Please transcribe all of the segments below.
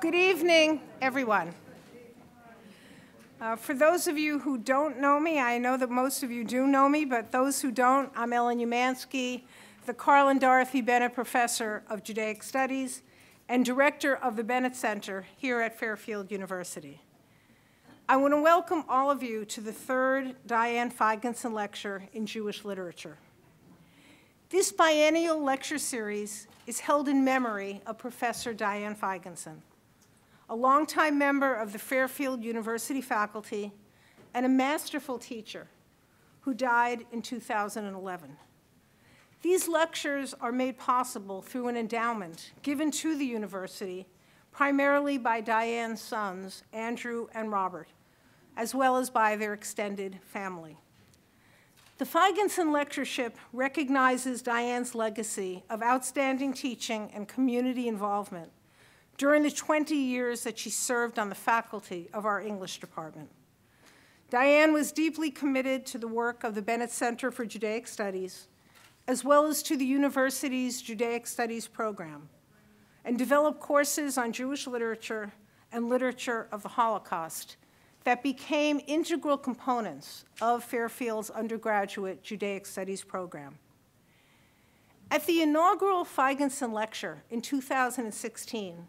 Good evening, everyone. Uh, for those of you who don't know me, I know that most of you do know me, but those who don't, I'm Ellen Umansky, the Carl and Dorothy Bennett Professor of Judaic Studies and Director of the Bennett Center here at Fairfield University. I want to welcome all of you to the third Diane Feigenson Lecture in Jewish Literature. This biennial lecture series is held in memory of Professor Diane Feigenson, a longtime member of the Fairfield University faculty and a masterful teacher who died in 2011. These lectures are made possible through an endowment given to the university primarily by Diane's sons, Andrew and Robert, as well as by their extended family. The Feigenson Lectureship recognizes Diane's legacy of outstanding teaching and community involvement during the 20 years that she served on the faculty of our English department. Diane was deeply committed to the work of the Bennett Center for Judaic Studies, as well as to the university's Judaic Studies program, and developed courses on Jewish literature and literature of the Holocaust that became integral components of Fairfield's undergraduate Judaic Studies program. At the inaugural Feigenson Lecture in 2016,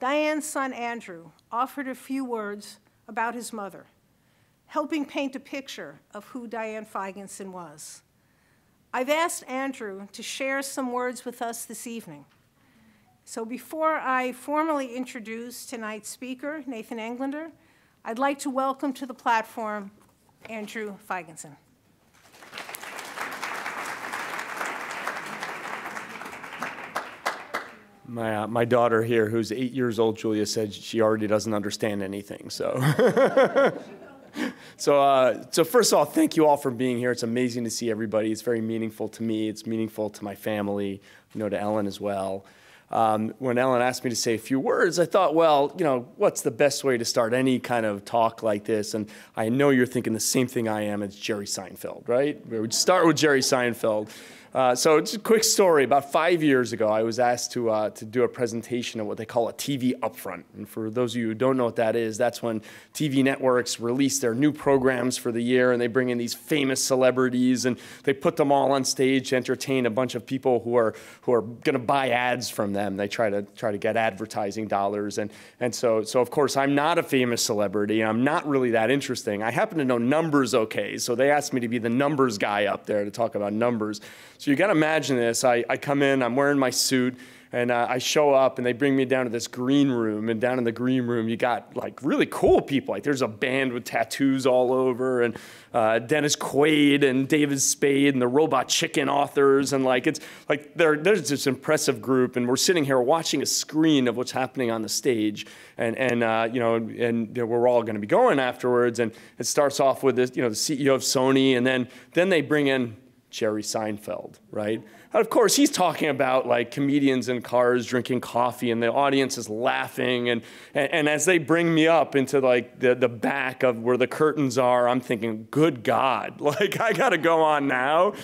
Diane's son Andrew offered a few words about his mother, helping paint a picture of who Diane Feigenson was. I've asked Andrew to share some words with us this evening. So before I formally introduce tonight's speaker, Nathan Englander, I'd like to welcome to the platform Andrew Feigenson. My, uh, my daughter here, who's eight years old, Julia, said she already doesn't understand anything. So, so, uh, so first of all, thank you all for being here. It's amazing to see everybody. It's very meaningful to me. It's meaningful to my family, you know, to Ellen as well um, when Ellen asked me to say a few words, I thought, well, you know, what's the best way to start any kind of talk like this? And I know you're thinking the same thing I am. It's Jerry Seinfeld, right? We would start with Jerry Seinfeld. Uh, so just a quick story. About five years ago, I was asked to, uh, to do a presentation at what they call a TV upfront. And for those of you who don't know what that is, that's when TV networks release their new programs for the year and they bring in these famous celebrities and they put them all on stage to entertain a bunch of people who are, who are going to buy ads from them. They try to, try to get advertising dollars. And, and so, so, of course, I'm not a famous celebrity. I'm not really that interesting. I happen to know numbers okay. So they asked me to be the numbers guy up there to talk about numbers. So you got to imagine this. I, I come in, I'm wearing my suit, and uh, I show up and they bring me down to this green room. And down in the green room, you got like really cool people. Like there's a band with tattoos all over, and uh, Dennis Quaid and David Spade and the Robot Chicken authors. And like it's like there's this impressive group. And we're sitting here watching a screen of what's happening on the stage. And, and uh, you know, and you know, we're all going to be going afterwards. And it starts off with this, you know, the CEO of Sony. And then, then they bring in Jerry Seinfeld, right? And of course, he's talking about like comedians in cars drinking coffee, and the audience is laughing. And, and, and, as they bring me up into like the, the back of where the curtains are, I'm thinking, good God, like I gotta go on now.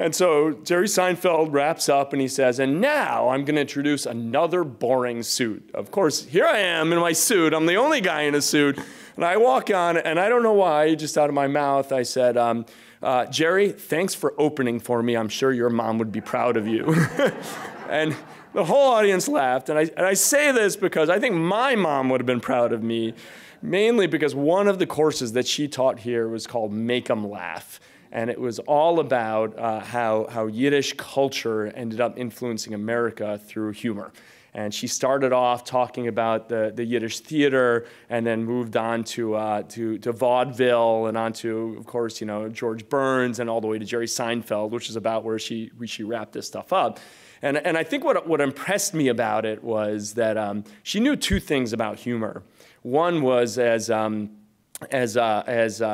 And so Jerry Seinfeld wraps up and he says, and now I'm gonna introduce another boring suit. Of course, here I am in my suit. I'm the only guy in a suit. And I walk on, and I don't know why, just out of my mouth, I said, um, uh, Jerry, thanks for opening for me. I'm sure your mom would be proud of you. and the whole audience laughed. And I, and I say this because I think my mom would have been proud of me, mainly because one of the courses that she taught here was called Make 'em Laugh. And it was all about uh, how, how Yiddish culture ended up influencing America through humor. And she started off talking about the, the Yiddish theater and then moved on to, uh, to, to vaudeville and on to, of course, you know, George Burns and all the way to Jerry Seinfeld, which is about where she, where she wrapped this stuff up. And, and I think what, what impressed me about it was that um, she knew two things about humor. One was as um, as, uh, as uh,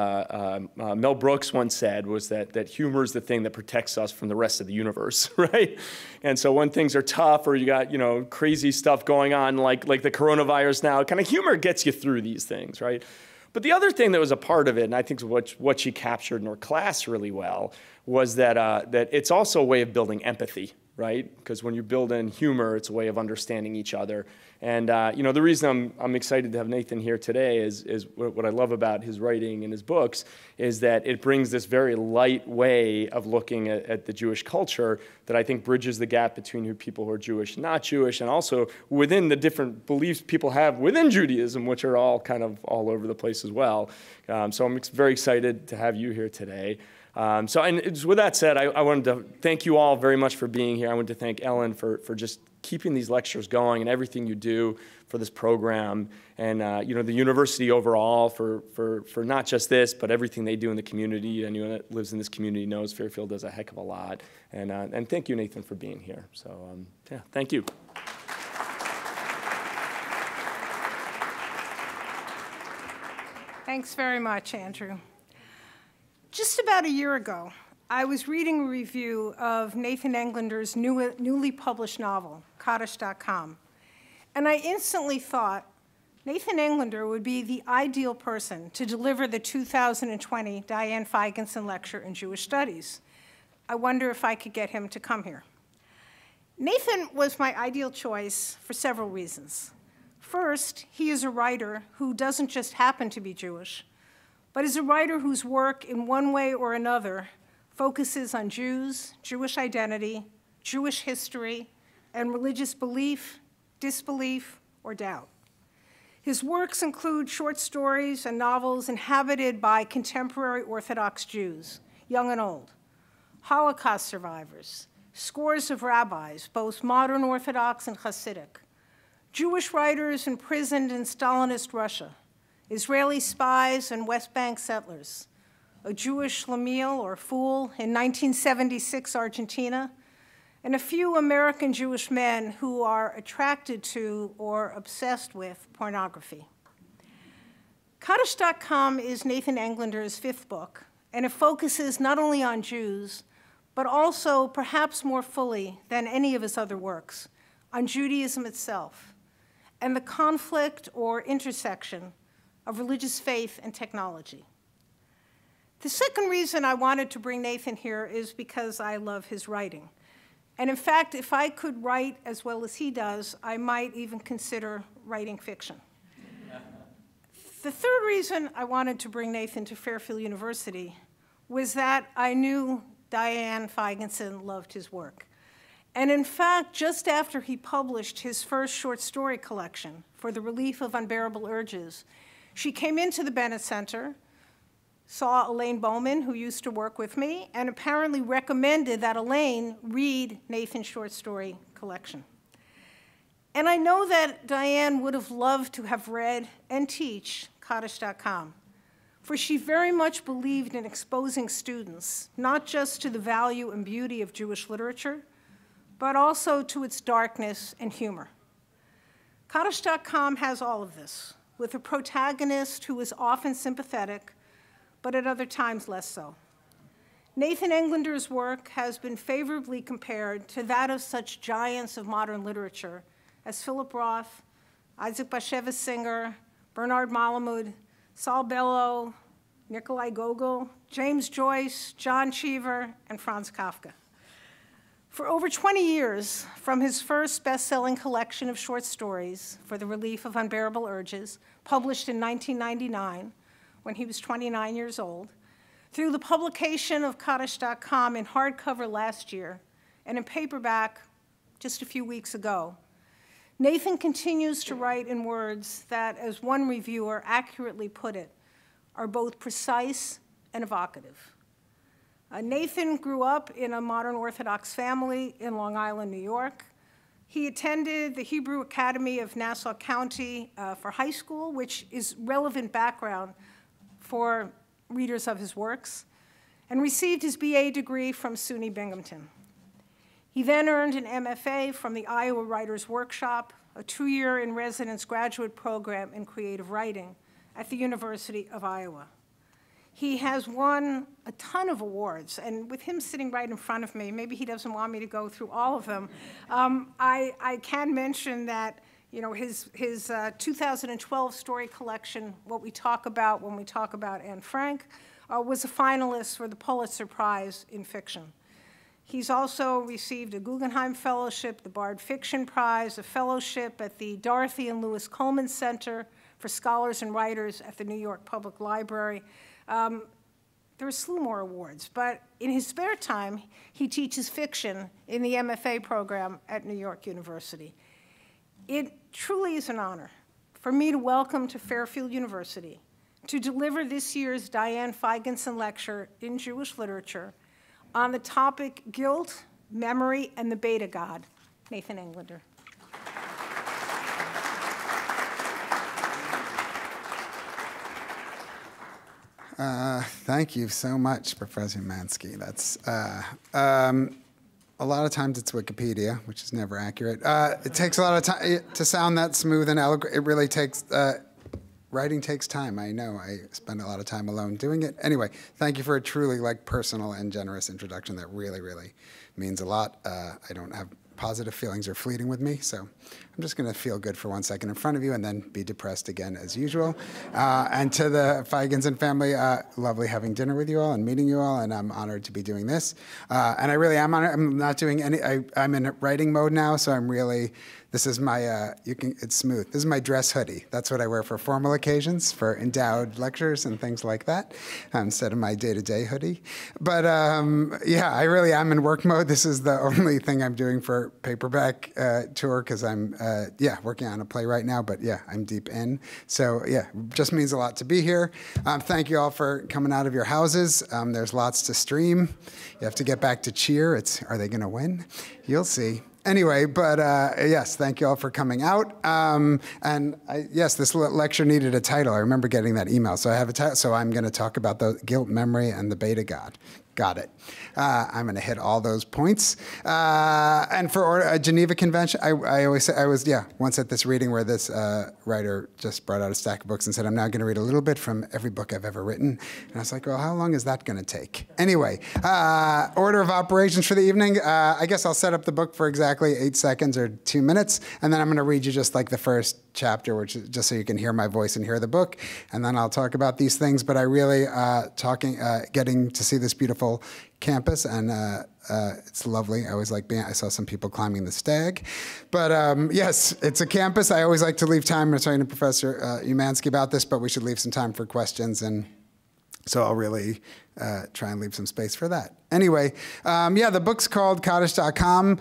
uh, uh, Mel Brooks once said, was that, that humor is the thing that protects us from the rest of the universe, right? And so when things are tough or you got, you know, crazy stuff going on like, like the coronavirus now, kind of humor gets you through these things, right? But the other thing that was a part of it, and I think what, what she captured in her class really well, was that, uh, that it's also a way of building empathy right? Because when you build in humor, it's a way of understanding each other. And uh, you know, the reason I'm, I'm excited to have Nathan here today is, is what I love about his writing and his books is that it brings this very light way of looking at, at the Jewish culture that I think bridges the gap between people who are Jewish and not Jewish, and also within the different beliefs people have within Judaism, which are all kind of all over the place as well. Um, so I'm very excited to have you here today. Um, so, and with that said, I, I, wanted to thank you all very much for being here. I wanted to thank Ellen for, for just keeping these lectures going and everything you do for this program, and uh, you know the university overall for, for, for not just this, but everything they do in the community. Anyone that lives in this community knows Fairfield does a heck of a lot. And, uh, and thank you, Nathan, for being here. So, um, yeah, thank you. Thanks very much, Andrew. Just about a year ago, I was reading a review of Nathan Englander's new, newly published novel, Kaddish.com, and I instantly thought Nathan Englander would be the ideal person to deliver the 2020 Diane Feigenson Lecture in Jewish Studies. I wonder if I could get him to come here. Nathan was my ideal choice for several reasons. First, he is a writer who doesn't just happen to be Jewish, but is a writer whose work, in one way or another, focuses on Jews, Jewish identity, Jewish history, and religious belief, disbelief, or doubt. His works include short stories and novels inhabited by contemporary Orthodox Jews, young and old, Holocaust survivors, scores of rabbis, both modern Orthodox and Hasidic, Jewish writers imprisoned in Stalinist Russia, Israeli spies and West Bank settlers, a Jewish Schlemiel or fool in 1976 Argentina, and a few American Jewish men who are attracted to or obsessed with pornography. Kaddish.com is Nathan Englander's fifth book, and it focuses not only on Jews, but also, perhaps more fully than any of his other works, on Judaism itself and the conflict or intersection of religious faith and technology. The second reason I wanted to bring Nathan here is because I love his writing. And in fact, if I could write as well as he does, I might even consider writing fiction. the third reason I wanted to bring Nathan to Fairfield University was that I knew Diane Feigenson loved his work. And in fact, just after he published his first short story collection for the relief of unbearable urges, she came into the Bennett Center, saw Elaine Bowman, who used to work with me, and apparently recommended that Elaine read Nathan's short story collection. And I know that Diane would have loved to have read and teach Kaddish.com, for she very much believed in exposing students, not just to the value and beauty of Jewish literature, but also to its darkness and humor. Kaddish.com has all of this, with a protagonist who is often sympathetic, but at other times less so. Nathan Englander's work has been favorably compared to that of such giants of modern literature as Philip Roth, Isaac Bashevis Singer, Bernard Malamud, Saul Bellow, Nikolai Gogol, James Joyce, John Cheever, and Franz Kafka. For over 20 years, from his first best selling collection of short stories, For the Relief of Unbearable Urges, published in 1999, when he was 29 years old, through the publication of Kaddish.com in hardcover last year and in paperback just a few weeks ago, Nathan continues to write in words that, as one reviewer accurately put it, are both precise and evocative. Uh, Nathan grew up in a modern Orthodox family in Long Island, New York. He attended the Hebrew Academy of Nassau County uh, for high school, which is relevant background for readers of his works, and received his BA degree from SUNY Binghamton. He then earned an MFA from the Iowa Writers Workshop, a two-year in residence graduate program in creative writing at the University of Iowa. He has won a ton of awards, and with him sitting right in front of me, maybe he doesn't want me to go through all of them. Um, I, I, can mention that you know his, his uh, 2012 story collection, What We Talk About When We Talk About Anne Frank, uh, was a finalist for the Pulitzer Prize in Fiction. He's also received a Guggenheim Fellowship, the Bard Fiction Prize, a fellowship at the Dorothy and Lewis Cullman Center for Scholars and Writers at the New York Public Library. Um, there are a slew more awards, but in his spare time, he teaches fiction in the MFA program at New York University. It truly is an honor for me to welcome to Fairfield University to deliver this year's Diane Feigenson Lecture in Jewish Literature on the topic Guilt, Memory, and the Beta God. Nathan Englander. Uh, thank you so much, Professor Umansky. That's uh, um, a lot of times it's Wikipedia, which is never accurate. Uh, it takes a lot of time to sound that smooth and eloquent. It really takes. Uh, writing takes time. I know. I spend a lot of time alone doing it. Anyway, thank you for a truly like personal and generous introduction. That really, really means a lot. Uh, I don't have positive feelings are fleeting with me, so I'm just going to feel good for one second in front of you and then be depressed again as usual. Uh, and to the Feigenson family, uh, lovely having dinner with you all and meeting you all, and I'm honored to be doing this. Uh, and I really am honored. I'm not doing any. I, I'm in writing mode now, so I'm really this is my, uh, you can, it's smooth. This is my dress hoodie. That's what I wear for formal occasions, for endowed lectures and things like that, um, instead of my day-to-day hoodie. But um, yeah, I really am in work mode. This is the only thing I'm doing for paperback uh, tour because I'm, uh, yeah, working on a play right now. But yeah, I'm deep in. So yeah, just means a lot to be here. Um, thank you all for coming out of your houses. Um, there's lots to stream. You have to get back to cheer. It's, are they going to win? You'll see anyway, but uh, yes, thank you all for coming out. Um, and I, yes, this lecture needed a title. I remember getting that email, so I have a title. So I'm going to talk about the guilt, memory, and the beta god. Got it. Uh, I'm going to hit all those points. Uh, and for a Geneva Convention, I, I, always say, I was, yeah, once at this reading where this uh, writer just brought out a stack of books and said, I'm now going to read a little bit from every book I've ever written. And I was like, well, how long is that going to take? Anyway, uh, order of operations for the evening. Uh, I guess I'll set up the book for exactly eight seconds or two minutes. And then I'm going to read you just like the first chapter, which is just so you can hear my voice and hear the book. And then I'll talk about these things. But I really, uh, talking, getting to see this beautiful campus, and uh, uh, it's lovely. I always like being. I saw some people climbing the stag, but um, yes, it's a campus. I always like to leave time. I was talking to Professor uh, Umansky about this, but we should leave some time for questions, and so I'll really uh, try and leave some space for that. Anyway, um, yeah, the book's called Kaddish.com.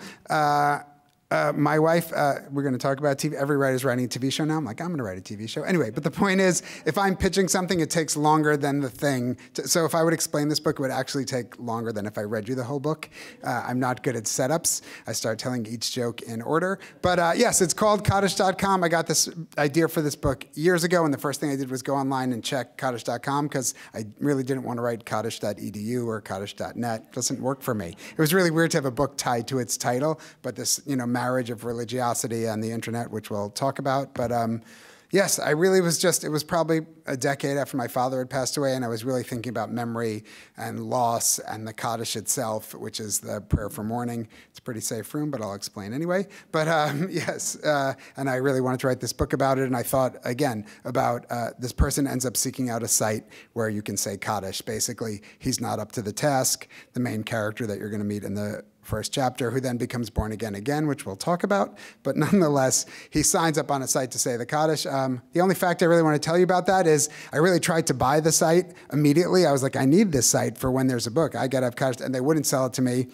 Uh, my wife, uh, we're going to talk about TV. Every writer's writing a TV show now. I'm like, I'm going to write a TV show. Anyway, but the point is, if I'm pitching something, it takes longer than the thing. To, so if I would explain this book, it would actually take longer than if I read you the whole book. Uh, I'm not good at setups. I start telling each joke in order. But uh, yes, it's called Kaddish.com. I got this idea for this book years ago, and the first thing I did was go online and check Kaddish.com because I really didn't want to write Kaddish.edu or Kaddish.net. It doesn't work for me. It was really weird to have a book tied to its title, but this, you know, marriage of religiosity and the internet, which we'll talk about. But um, yes, I really was just, it was probably a decade after my father had passed away, and I was really thinking about memory and loss and the Kaddish itself, which is the prayer for mourning. It's a pretty safe room, but I'll explain anyway. But um, yes, uh, and I really wanted to write this book about it, and I thought, again, about uh, this person ends up seeking out a site where you can say Kaddish. Basically, he's not up to the task. The main character that you're going to meet in the first chapter, who then becomes born again again, which we'll talk about. But nonetheless, he signs up on a site to say the Kaddish. Um, the only fact I really want to tell you about that is I really tried to buy the site immediately. I was like, I need this site for when there's a book. I got to have Kaddish, and they wouldn't sell it to me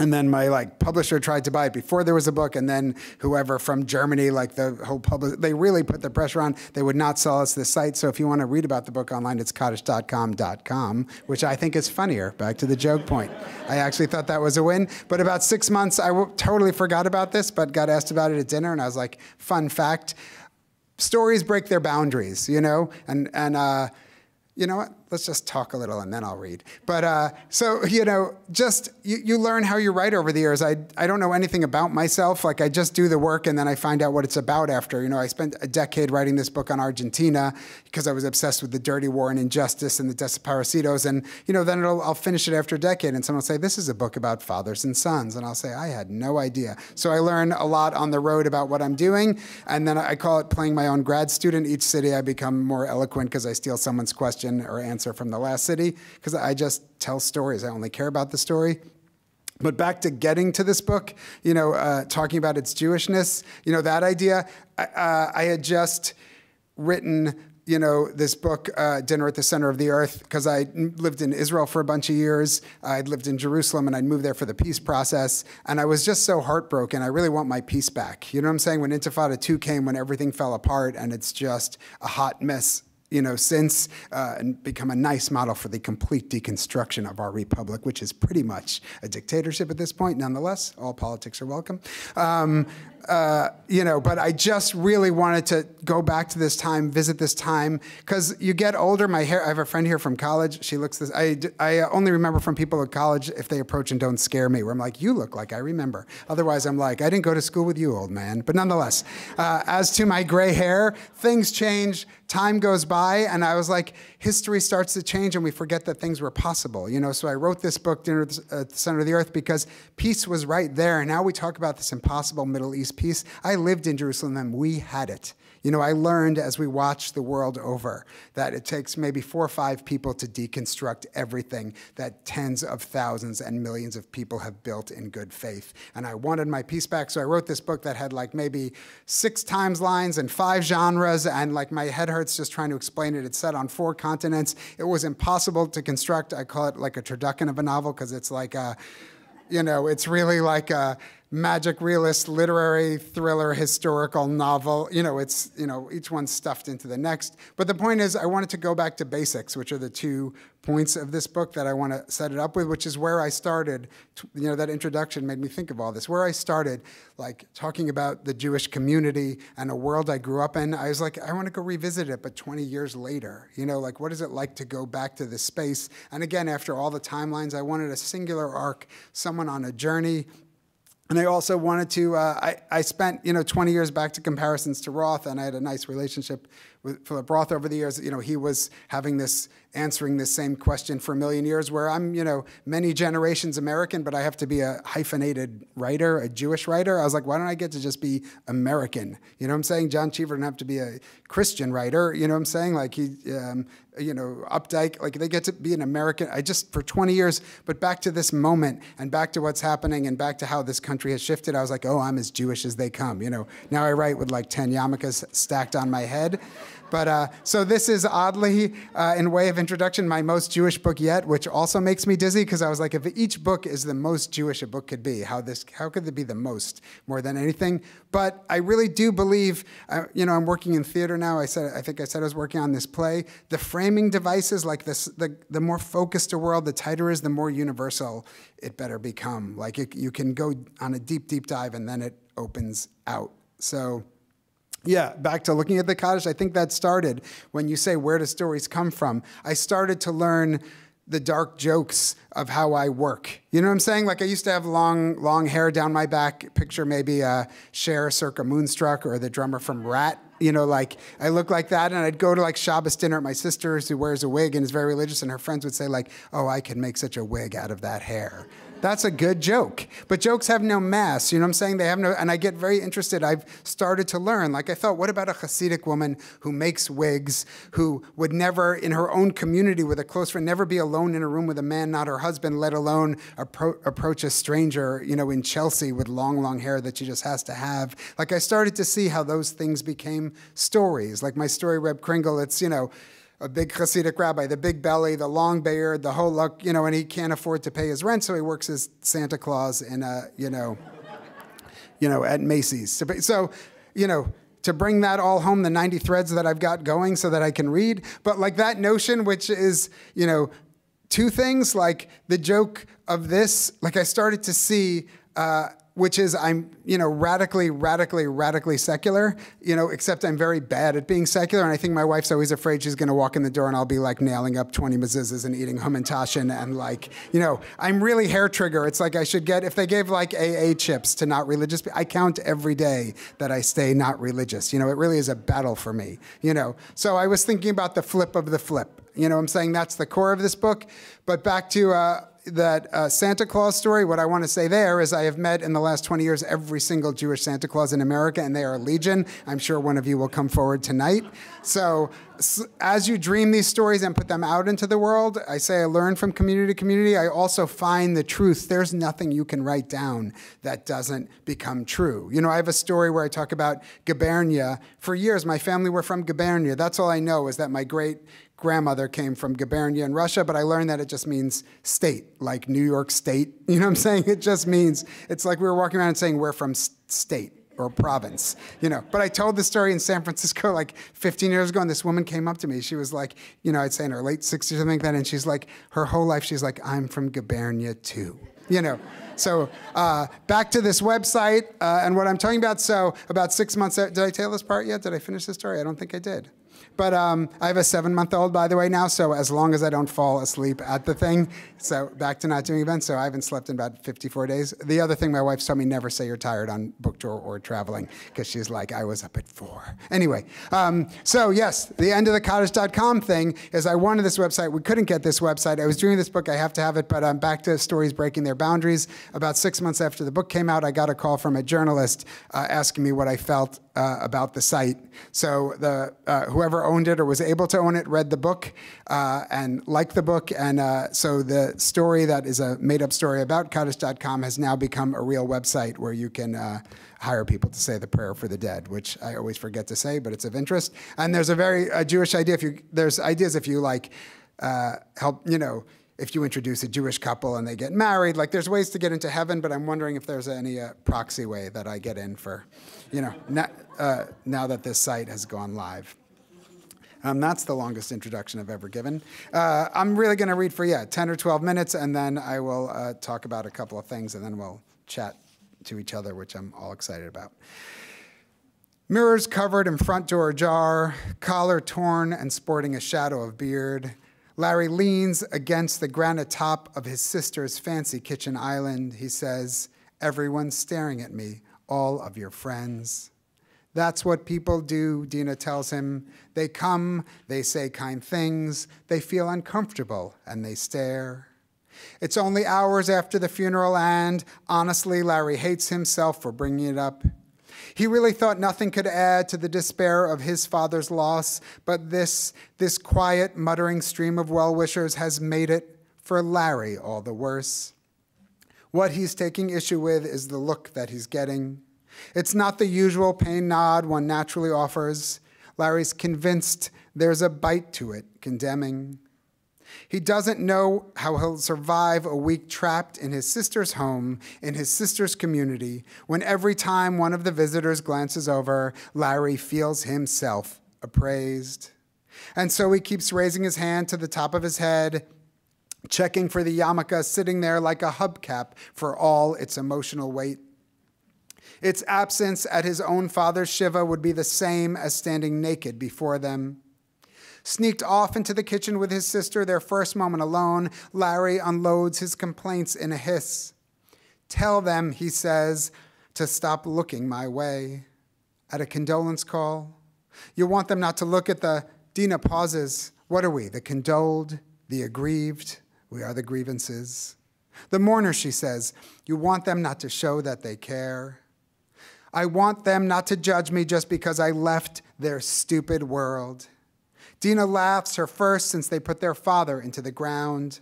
and then my like publisher tried to buy it before there was a book and then whoever from germany like the whole public they really put the pressure on. They would not sell us the site. So if you want to read about the book online it's kaddish.com.com which i think is funnier. Back to the joke point. I actually thought that was a win. But about six months I totally forgot about this but got asked about it at dinner and i was like fun fact stories break their boundaries you know? And and uh, you know what let's just talk a little and then I'll read. But uh, so, you know, just you, you learn how you write over the years. I, I don't know anything about myself. Like I just do the work and then I find out what it's about after. You know, I spent a decade writing this book on Argentina because I was obsessed with the dirty war and injustice and the desaparecidos. And, you know, then I'll finish it after a decade and someone will say, this is a book about fathers and sons. And I'll say, I had no idea. So I learn a lot on the road about what I'm doing. And then I call it playing my own grad student. Each city I become more eloquent because I steal someone's question or answer answer from the last city because I just tell stories. I only care about the story. But back to getting to this book, you know, uh, talking about its Jewishness, you know, that idea, I, uh, I had just written you know, this book, uh, Dinner at the Center of the Earth, because I lived in Israel for a bunch of years. I'd lived in Jerusalem and I'd moved there for the peace process. And I was just so heartbroken. I really want my peace back. You know what I'm saying? When Intifada 2 came, when everything fell apart and it's just a hot mess you know, since uh, and become a nice model for the complete deconstruction of our republic, which is pretty much a dictatorship at this point. Nonetheless, all politics are welcome. Um, uh, you know, but I just really wanted to go back to this time, visit this time, because you get older. My hair. I have a friend here from college. She looks this. I I only remember from people at college if they approach and don't scare me. Where I'm like, you look like I remember. Otherwise, I'm like, I didn't go to school with you, old man. But nonetheless, uh, as to my gray hair, things change time goes by and I was like, history starts to change and we forget that things were possible. You know, so I wrote this book, Dinner at the Center of the Earth, because peace was right there. And now we talk about this impossible Middle East peace. I lived in Jerusalem and we had it. You know, I learned as we watched the world over that it takes maybe four or five people to deconstruct everything that tens of thousands and millions of people have built in good faith. And I wanted my peace back, so I wrote this book that had like maybe six times lines and five genres, and like my head hurts just trying to explain it. It's set on four continents. It was impossible to construct. I call it like a turducken of a novel because it's like a, you know, it's really like a magic realist, literary thriller, historical novel. You know, it's, you know, each one's stuffed into the next. But the point is, I wanted to go back to basics, which are the two points of this book that I want to set it up with, which is where I started. You know, that introduction made me think of all this. Where I started, like talking about the Jewish community and a world I grew up in, I was like, I want to go revisit it, but 20 years later. You know, like, what is it like to go back to this space? And again, after all the timelines, I wanted a singular arc, someone on a journey and I also wanted to, uh, I, I spent, you know, 20 years back to comparisons to Roth, and I had a nice relationship with Philip Roth over the years. You know, he was having this, answering this same question for a million years, where I'm, you know, many generations American, but I have to be a hyphenated writer, a Jewish writer. I was like, why don't I get to just be American? You know what I'm saying? John Cheever didn't have to be a Christian writer. You know what I'm saying? Like he, um, you know, Updike, like they get to be an American. I just, for 20 years, but back to this moment and back to what's happening and back to how this country has shifted, I was like, oh, I'm as Jewish as they come. You know, now I write with like 10 yarmulkes stacked on my head. But uh, so this is oddly, uh, in way of introduction, my most Jewish book yet, which also makes me dizzy because I was like, if each book is the most Jewish a book could be, how this, how could it be the most more than anything? But I really do believe, uh, you know, I'm working in theater now. I said, I think I said I was working on this play. The framing devices, like this, the the more focused a world, the tighter is, the more universal it better become. Like it, you can go on a deep, deep dive, and then it opens out. So. Yeah, back to looking at the Kaddish. I think that started when you say, where do stories come from? I started to learn the dark jokes of how I work. You know what I'm saying? Like I used to have long, long hair down my back. Picture maybe a Cher circa Moonstruck or the drummer from Ratt. You know, like I look like that, and I'd go to like Shabbos dinner at my sister's who wears a wig and is very religious, and her friends would say like, "Oh, I can make such a wig out of that hair." That's a good joke. But jokes have no mass. You know what I'm saying? They have no, and I get very interested. I've started to learn. Like I thought, what about a Hasidic woman who makes wigs, who would never, in her own community with a close friend, never be alone in a room with a man, not her husband, let alone appro- approach a stranger, you know, in Chelsea with long, long hair that she just has to have. Like I started to see how those things became stories. Like my story, Reb Kringle, it's, you know, a big Hasidic rabbi, the big belly, the long beard, the whole look, you know, and he can't afford to pay his rent, so he works as Santa Claus in a, you know, you know, at Macy's. So, so, you know, to bring that all home, the 90 threads that I've got going so that I can read. But like that notion, which is, you know, two things, like the joke of this, like I started to see uh, which is I'm, you know, radically, radically, radically secular, you know, except I'm very bad at being secular. And I think my wife's always afraid she's going to walk in the door and I'll be like nailing up 20 mezuzahs and eating hamantashen and like, you know, I'm really hair trigger. It's like I should get, if they gave like AA chips to not religious, I count every day that I stay not religious. You know, it really is a battle for me, you know. So I was thinking about the flip of the flip. You know, I'm saying that's the core of this book. But back to, uh, that uh, Santa Claus story, what I want to say there is I have met in the last 20 years every single Jewish Santa Claus in America, and they are legion. I'm sure one of you will come forward tonight. So, as you dream these stories and put them out into the world, I say I learn from community to community. I also find the truth. There's nothing you can write down that doesn't become true. You know, I have a story where I talk about Gubernia. For years, my family were from Gubernia. That's all I know is that my great grandmother came from Gubernia in Russia, but I learned that it just means state, like New York State. You know what I'm saying? It just means, it's like we were walking around and saying we're from state or province, you know. But I told the story in San Francisco like 15 years ago, and this woman came up to me. She was like, you know, I'd say in her late 60s or something like that, and she's like, her whole life, she's like, I'm from Gubernia too, you know. So uh, back to this website uh, and what I'm talking about. So about six months, did I tell this part yet? Did I finish the story? I don't think I did. But um, I have a seven month old, by the way, now. So as long as I don't fall asleep at the thing, so back to not doing events. So I haven't slept in about 54 days. The other thing my wife's told me never say you're tired on book tour or traveling because she's like, I was up at four. Anyway, um, so yes, the end of the Kaddish.com thing is I wanted this website. We couldn't get this website. I was doing this book. I have to have it. But I'm back to stories breaking their boundaries. About six months after the book came out, I got a call from a journalist uh, asking me what I felt uh, about the site. So the uh, whoever owned it or was able to own it read the book uh, and liked the book, and uh, so the story that is a made-up story about Kaddish.com has now become a real website where you can. Uh, hire people to say the prayer for the dead, which I always forget to say, but it's of interest. And there's a very a Jewish idea. If you there's ideas if you like uh, help, you know, if you introduce a Jewish couple and they get married, like there's ways to get into heaven, but I'm wondering if there's any uh, proxy way that I get in for, you know, now, uh, now that this site has gone live. Um, that's the longest introduction I've ever given. Uh, I'm really going to read for, yeah, 10 or 12 minutes, and then I will uh, talk about a couple of things, and then we'll chat to each other, which I'm all excited about. Mirrors covered and front door ajar, collar torn and sporting a shadow of beard. Larry leans against the granite top of his sister's fancy kitchen island. He says, Everyone's staring at me, all of your friends. That's what people do, Dina tells him. They come, they say kind things, they feel uncomfortable, and they stare. It's only hours after the funeral, and honestly, Larry hates himself for bringing it up. He really thought nothing could add to the despair of his father's loss, but this, this quiet, muttering stream of well wishers has made it, for Larry, all the worse. What he's taking issue with is the look that he's getting. It's not the usual pain nod one naturally offers. Larry's convinced there's a bite to it, condemning. He doesn't know how he'll survive a week trapped in his sister's home, in his sister's community, when every time one of the visitors glances over, Larry feels himself appraised. And so he keeps raising his hand to the top of his head, checking for the yarmulke sitting there like a hubcap for all its emotional weight. Its absence at his own father's Shiva would be the same as standing naked before them. Sneaked off into the kitchen with his sister, their first moment alone, Larry unloads his complaints in a hiss. Tell them, he says, to stop looking my way. At a condolence call, you want them not to look at the. Dina pauses. What are we, the condoled, the aggrieved? We are the grievances. The mourner, she says, you want them not to show that they care. I want them not to judge me just because I left their stupid world. Dina laughs, her first since they put their father into the ground.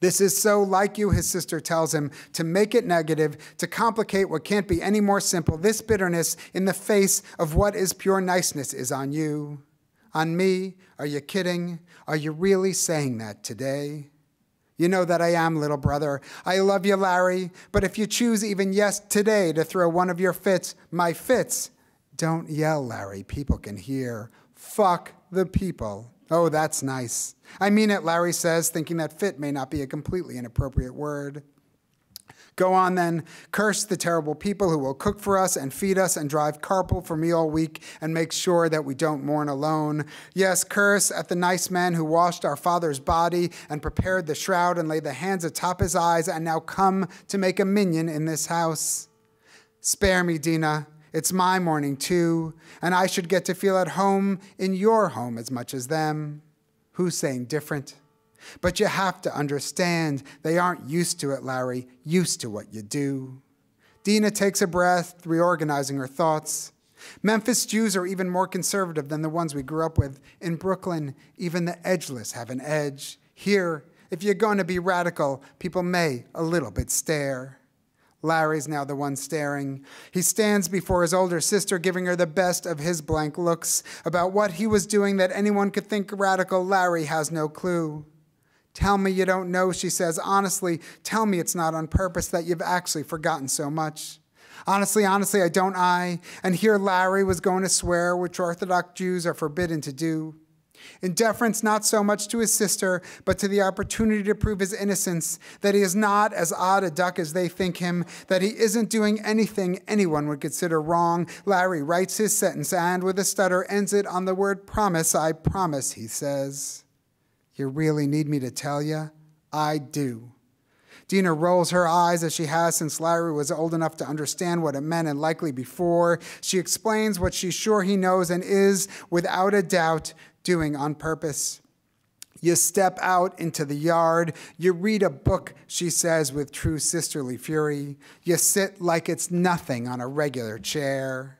This is so like you, his sister tells him, to make it negative, to complicate what can't be any more simple. This bitterness in the face of what is pure niceness is on you. On me? Are you kidding? Are you really saying that today? You know that I am, little brother. I love you, Larry, but if you choose even yes today to throw one of your fits, my fits, don't yell, Larry. People can hear. Fuck the people. Oh, that's nice. I mean it, Larry says, thinking that fit may not be a completely inappropriate word. Go on then, curse the terrible people who will cook for us and feed us and drive carpool for me all week and make sure that we don't mourn alone. Yes, curse at the nice men who washed our father's body and prepared the shroud and laid the hands atop his eyes and now come to make a minyan in this house. Spare me, Dina. It's my mourning too, and I should get to feel at home in your home as much as them. Who's saying different? But you have to understand they aren't used to it, Larry, used to what you do. Dina takes a breath, reorganizing her thoughts. Memphis Jews are even more conservative than the ones we grew up with. In Brooklyn, even the edgeless have an edge. Here, if you're going to be radical, people may a little bit stare. Larry's now the one staring. He stands before his older sister, giving her the best of his blank looks about what he was doing that anyone could think radical. Larry has no clue. Tell me you don't know, she says. Honestly, tell me it's not on purpose that you've actually forgotten so much. Honestly, honestly, I don't I. And here Larry was going to swear, which Orthodox Jews are forbidden to do. In deference not so much to his sister, but to the opportunity to prove his innocence, that he is not as odd a duck as they think him, that he isn't doing anything anyone would consider wrong, Larry writes his sentence and, with a stutter, ends it on the word promise. I promise, he says. You really need me to tell you? I do. Dina rolls her eyes as she has since Larry was old enough to understand what it meant and likely before. She explains what she's sure he knows and is, without a doubt, doing on purpose. You step out into the yard. You read a book, she says with true sisterly fury. You sit like it's nothing on a regular chair.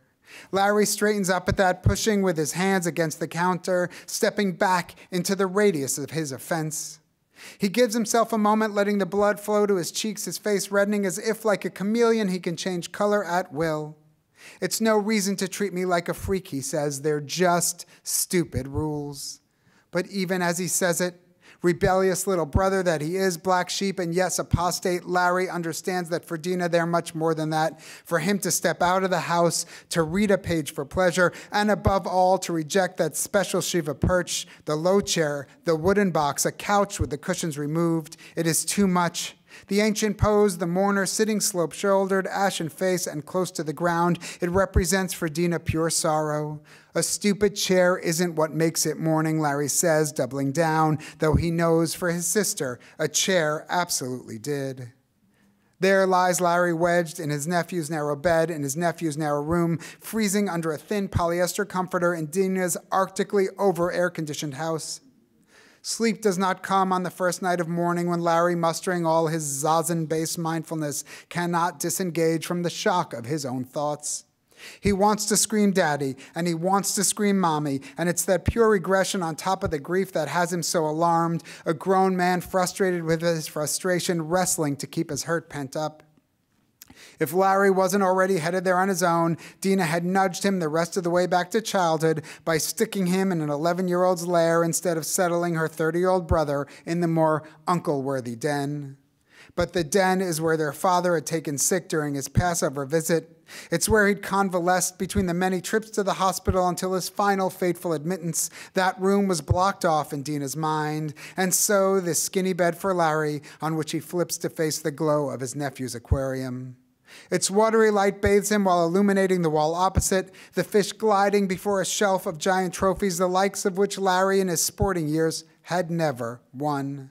Larry straightens up at that, pushing with his hands against the counter, stepping back into the radius of his offense. He gives himself a moment, letting the blood flow to his cheeks, his face reddening as if, like a chameleon, he can change color at will. It's no reason to treat me like a freak, he says. They're just stupid rules. But even as he says it, rebellious little brother that he is, black sheep, and yes, apostate, Larry understands that for Dina, they're much more than that. For him to step out of the house, to read a page for pleasure, and above all, to reject that special Shiva perch, the low chair, the wooden box, a couch with the cushions removed, it is too much. The ancient pose, the mourner sitting slope shouldered, ashen face, and close to the ground, it represents for Dina pure sorrow. A stupid chair isn't what makes it mourning, Larry says, doubling down, though he knows for his sister, a chair absolutely did. There lies Larry wedged in his nephew's narrow bed in his nephew's narrow room, freezing under a thin polyester comforter in Dina's arctically over air conditioned house. Sleep does not come on the first night of mourning when Larry, mustering all his Zazen based mindfulness, cannot disengage from the shock of his own thoughts. He wants to scream daddy and he wants to scream mommy, and it's that pure regression on top of the grief that has him so alarmed, a grown man frustrated with his frustration, wrestling to keep his hurt pent up. If Larry wasn't already headed there on his own, Dina had nudged him the rest of the way back to childhood by sticking him in an 11 year old's lair instead of settling her 30 year old brother in the more uncle worthy den. But the den is where their father had taken sick during his Passover visit. It's where he'd convalesced between the many trips to the hospital until his final fateful admittance. That room was blocked off in Dina's mind, and so the skinny bed for Larry on which he flips to face the glow of his nephew's aquarium. Its watery light bathes him while illuminating the wall opposite, the fish gliding before a shelf of giant trophies, the likes of which Larry in his sporting years had never won.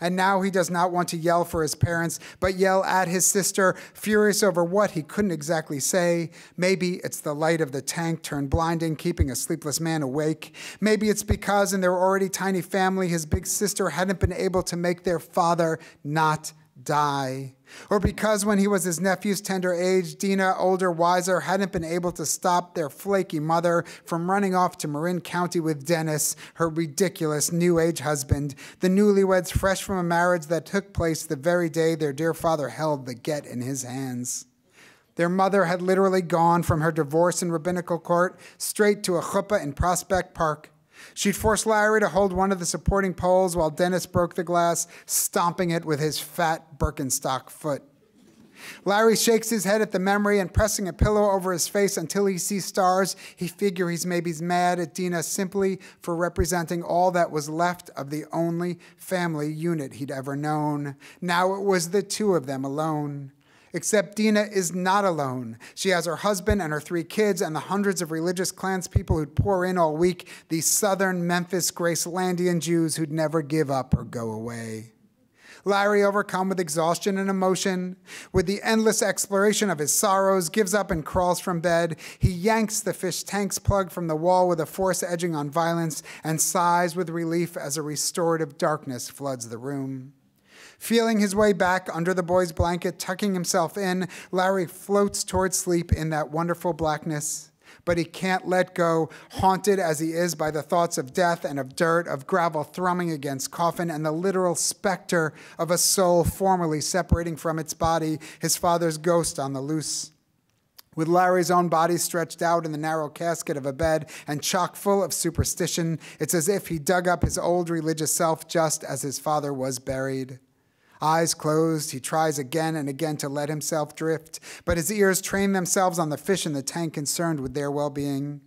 And now he does not want to yell for his parents, but yell at his sister, furious over what he couldn't exactly say. Maybe it's the light of the tank turned blinding, keeping a sleepless man awake. Maybe it's because in their already tiny family, his big sister hadn't been able to make their father not die. Or because when he was his nephew's tender age, Dina, older, wiser, hadn't been able to stop their flaky mother from running off to Marin County with Dennis, her ridiculous new age husband, the newlyweds fresh from a marriage that took place the very day their dear father held the get in his hands. Their mother had literally gone from her divorce in rabbinical court straight to a chuppah in Prospect Park She'd forced Larry to hold one of the supporting poles while Dennis broke the glass, stomping it with his fat Birkenstock foot. Larry shakes his head at the memory and pressing a pillow over his face until he sees stars. He figures he's maybe mad at Dina simply for representing all that was left of the only family unit he'd ever known. Now it was the two of them alone. Except Dina is not alone. She has her husband and her three kids and the hundreds of religious clanspeople who'd pour in all week, these southern Memphis Gracelandian Jews who'd never give up or go away. Larry, overcome with exhaustion and emotion, with the endless exploration of his sorrows, gives up and crawls from bed. He yanks the fish tank's plug from the wall with a force edging on violence and sighs with relief as a restorative darkness floods the room. Feeling his way back under the boy's blanket, tucking himself in, Larry floats toward sleep in that wonderful blackness. But he can't let go, haunted as he is by the thoughts of death and of dirt, of gravel thrumming against coffin, and the literal specter of a soul formerly separating from its body, his father's ghost on the loose. With Larry's own body stretched out in the narrow casket of a bed and chock full of superstition, it's as if he dug up his old religious self just as his father was buried. Eyes closed, he tries again and again to let himself drift, but his ears train themselves on the fish in the tank concerned with their well being.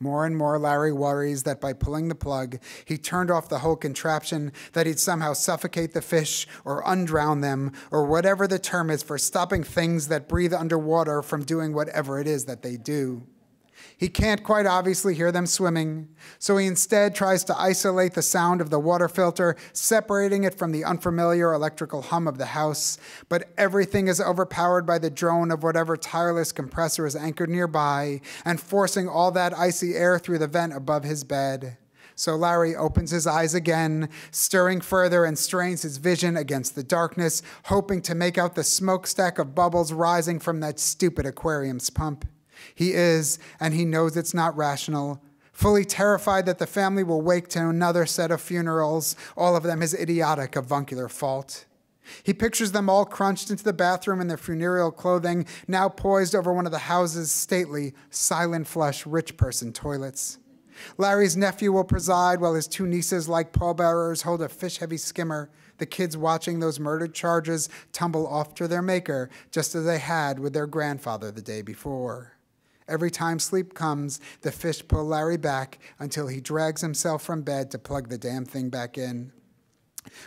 More and more, Larry worries that by pulling the plug, he turned off the whole contraption, that he'd somehow suffocate the fish or undrown them, or whatever the term is for stopping things that breathe underwater from doing whatever it is that they do. He can't quite obviously hear them swimming, so he instead tries to isolate the sound of the water filter, separating it from the unfamiliar electrical hum of the house. But everything is overpowered by the drone of whatever tireless compressor is anchored nearby and forcing all that icy air through the vent above his bed. So Larry opens his eyes again, stirring further and strains his vision against the darkness, hoping to make out the smokestack of bubbles rising from that stupid aquarium's pump. He is, and he knows it's not rational, fully terrified that the family will wake to another set of funerals, all of them his idiotic avuncular fault. He pictures them all crunched into the bathroom in their funereal clothing, now poised over one of the house's stately, silent flush, rich person toilets. Larry's nephew will preside while his two nieces, like pallbearers, hold a fish heavy skimmer, the kids watching those murdered charges tumble off to their maker, just as they had with their grandfather the day before. Every time sleep comes, the fish pull Larry back until he drags himself from bed to plug the damn thing back in.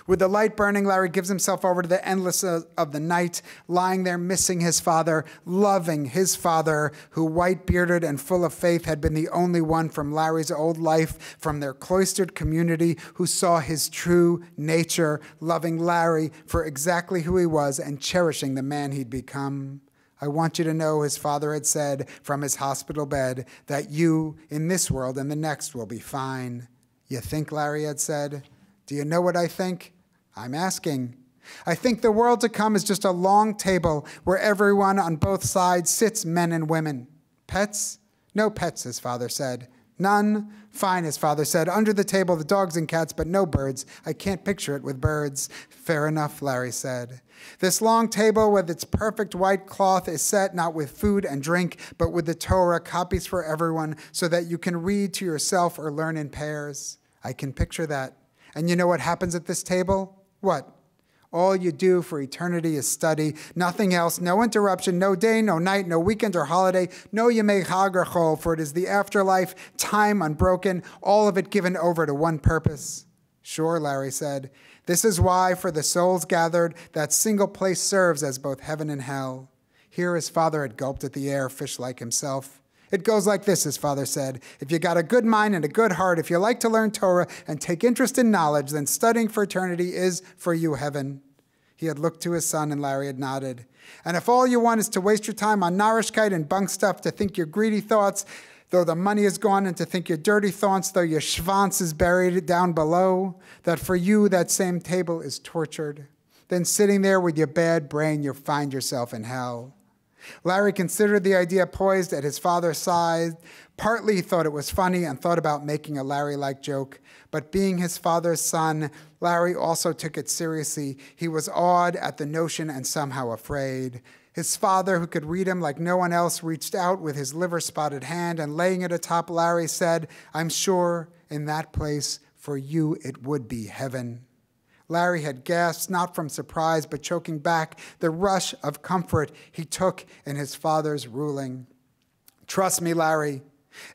With the light burning, Larry gives himself over to the endless uh, of the night, lying there missing his father, loving his father, who, white bearded and full of faith, had been the only one from Larry's old life, from their cloistered community, who saw his true nature, loving Larry for exactly who he was and cherishing the man he'd become. I want you to know, his father had said from his hospital bed, that you in this world and the next will be fine. You think, Larry had said? Do you know what I think? I'm asking. I think the world to come is just a long table where everyone on both sides sits men and women. Pets? No pets, his father said. None? Fine, his father said. Under the table, the dogs and cats, but no birds. I can't picture it with birds. Fair enough, Larry said. This long table with its perfect white cloth is set not with food and drink, but with the Torah, copies for everyone, so that you can read to yourself or learn in pairs. I can picture that. And you know what happens at this table? What? All you do for eternity is study, nothing else, no interruption, no day, no night, no weekend or holiday, no yemei or for it is the afterlife, time unbroken, all of it given over to one purpose. Sure, Larry said. This is why, for the souls gathered, that single place serves as both heaven and hell. Here his father had gulped at the air, fish like himself. It goes like this, his father said. If you got a good mind and a good heart, if you like to learn Torah and take interest in knowledge, then studying for eternity is for you heaven. He had looked to his son, and Larry had nodded. And if all you want is to waste your time on narishkeit and bunk stuff, to think your greedy thoughts, though the money is gone, and to think your dirty thoughts, though your schwanz is buried down below, that for you that same table is tortured. Then sitting there with your bad brain, you'll find yourself in hell. Larry considered the idea poised at his father's side. Partly he thought it was funny and thought about making a Larry like joke, but being his father's son, Larry also took it seriously. He was awed at the notion and somehow afraid. His father, who could read him like no one else, reached out with his liver spotted hand and laying it atop Larry said, I'm sure in that place for you it would be heaven. Larry had gasped, not from surprise, but choking back the rush of comfort he took in his father's ruling. Trust me, Larry.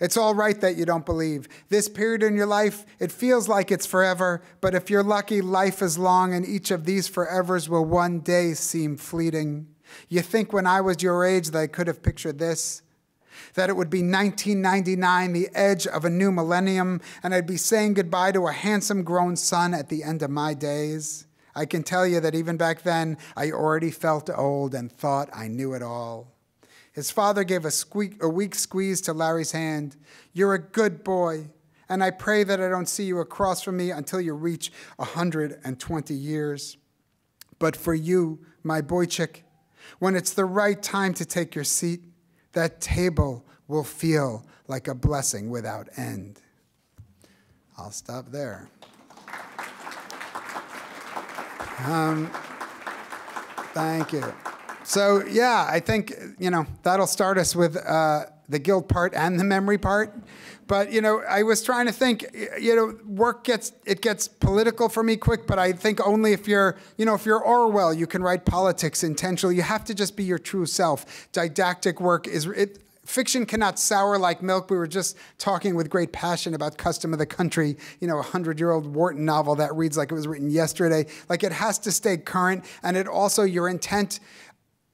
It's all right that you don't believe. This period in your life, it feels like it's forever, but if you're lucky, life is long, and each of these forevers will one day seem fleeting. You think when I was your age that I could have pictured this? That it would be 1999, the edge of a new millennium, and I'd be saying goodbye to a handsome grown son at the end of my days? I can tell you that even back then, I already felt old and thought I knew it all. His father gave a, squeak, a weak squeeze to Larry's hand. You're a good boy, and I pray that I don't see you across from me until you reach 120 years. But for you, my boychik, when it's the right time to take your seat, that table will feel like a blessing without end. I'll stop there. Um, thank you. So, yeah, I think, you know, that'll start us with uh, the guilt part and the memory part. But, you know, I was trying to think, you know, work gets, it gets political for me quick, but I think only if you're, you know, if you're Orwell, you can write politics intentionally. You have to just be your true self. Didactic work is, it, fiction cannot sour like milk. We were just talking with great passion about Custom of the Country, you know, a hundred year old Wharton novel that reads like it was written yesterday. Like it has to stay current. And it also, your intent,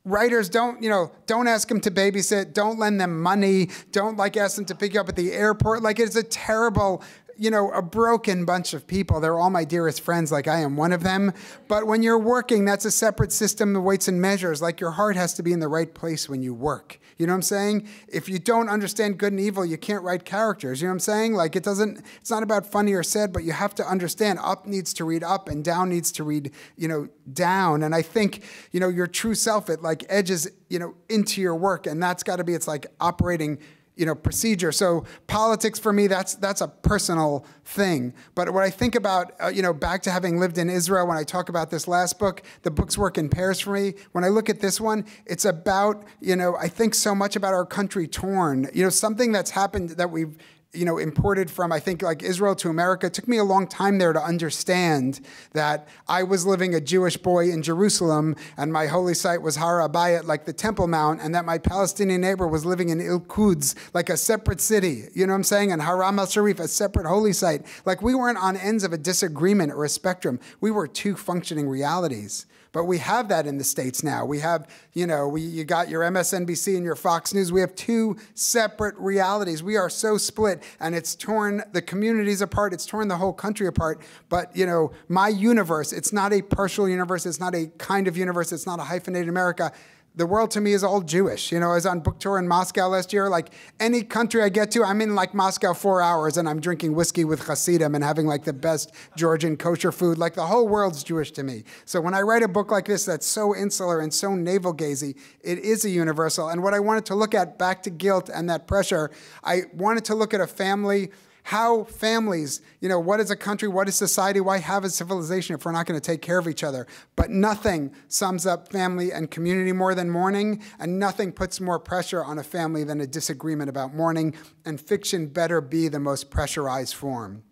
writers don't you know don't ask them to babysit don't lend them money don't like ask them to pick you up at the airport. Like it's a terrible you know, a broken bunch of people. They're all my dearest friends, like I am one of them. But when you're working, that's a separate system of weights and measures. Like your heart has to be in the right place when you work. You know what I'm saying? If you don't understand good and evil, you can't write characters. You know what I'm saying? Like it doesn't, it's not about funny or sad, but you have to understand up needs to read up and down needs to read, you know, down. And I think, you know, your true self, it like edges, you know, into your work. And that's got to be, it's like operating you know procedure. So politics for me that's that's a personal thing. But what i think about uh, you know back to having lived in israel when i talk about this last book the books work in pairs for me. When i look at this one it's about you know i think so much about our country torn. You know something that's happened that we've you know, imported from, I think, like Israel to America. It took me a long time there to understand that I was living a Jewish boy in Jerusalem and my holy site was Har HaBayit, like the Temple Mount, and that my Palestinian neighbor was living in Al Quds, like a separate city. You know what I'm saying? And Haram al Sharif, a separate holy site. Like we weren't on ends of a disagreement or a spectrum. We were two functioning realities. But we have that in the States now. We have, you know, we, you got your MSNBC and your Fox News. We have two separate realities. We are so split and it's torn the communities apart. It's torn the whole country apart. But, you know, my universe, it's not a partial universe. It's not a kind of universe. It's not a hyphenated America the world to me is all Jewish. You know, I was on book tour in Moscow last year. Like any country I get to, I'm in like Moscow four hours and I'm drinking whiskey with Hasidim and having like the best Georgian kosher food. Like the whole world's Jewish to me. So when I write a book like this that's so insular and so navel gazy, it is a universal. And what I wanted to look at back to guilt and that pressure, I wanted to look at a family how families, you know, what is a country, what is society, why have a civilization if we're not going to take care of each other? But nothing sums up family and community more than mourning, and nothing puts more pressure on a family than a disagreement about mourning, and fiction better be the most pressurized form.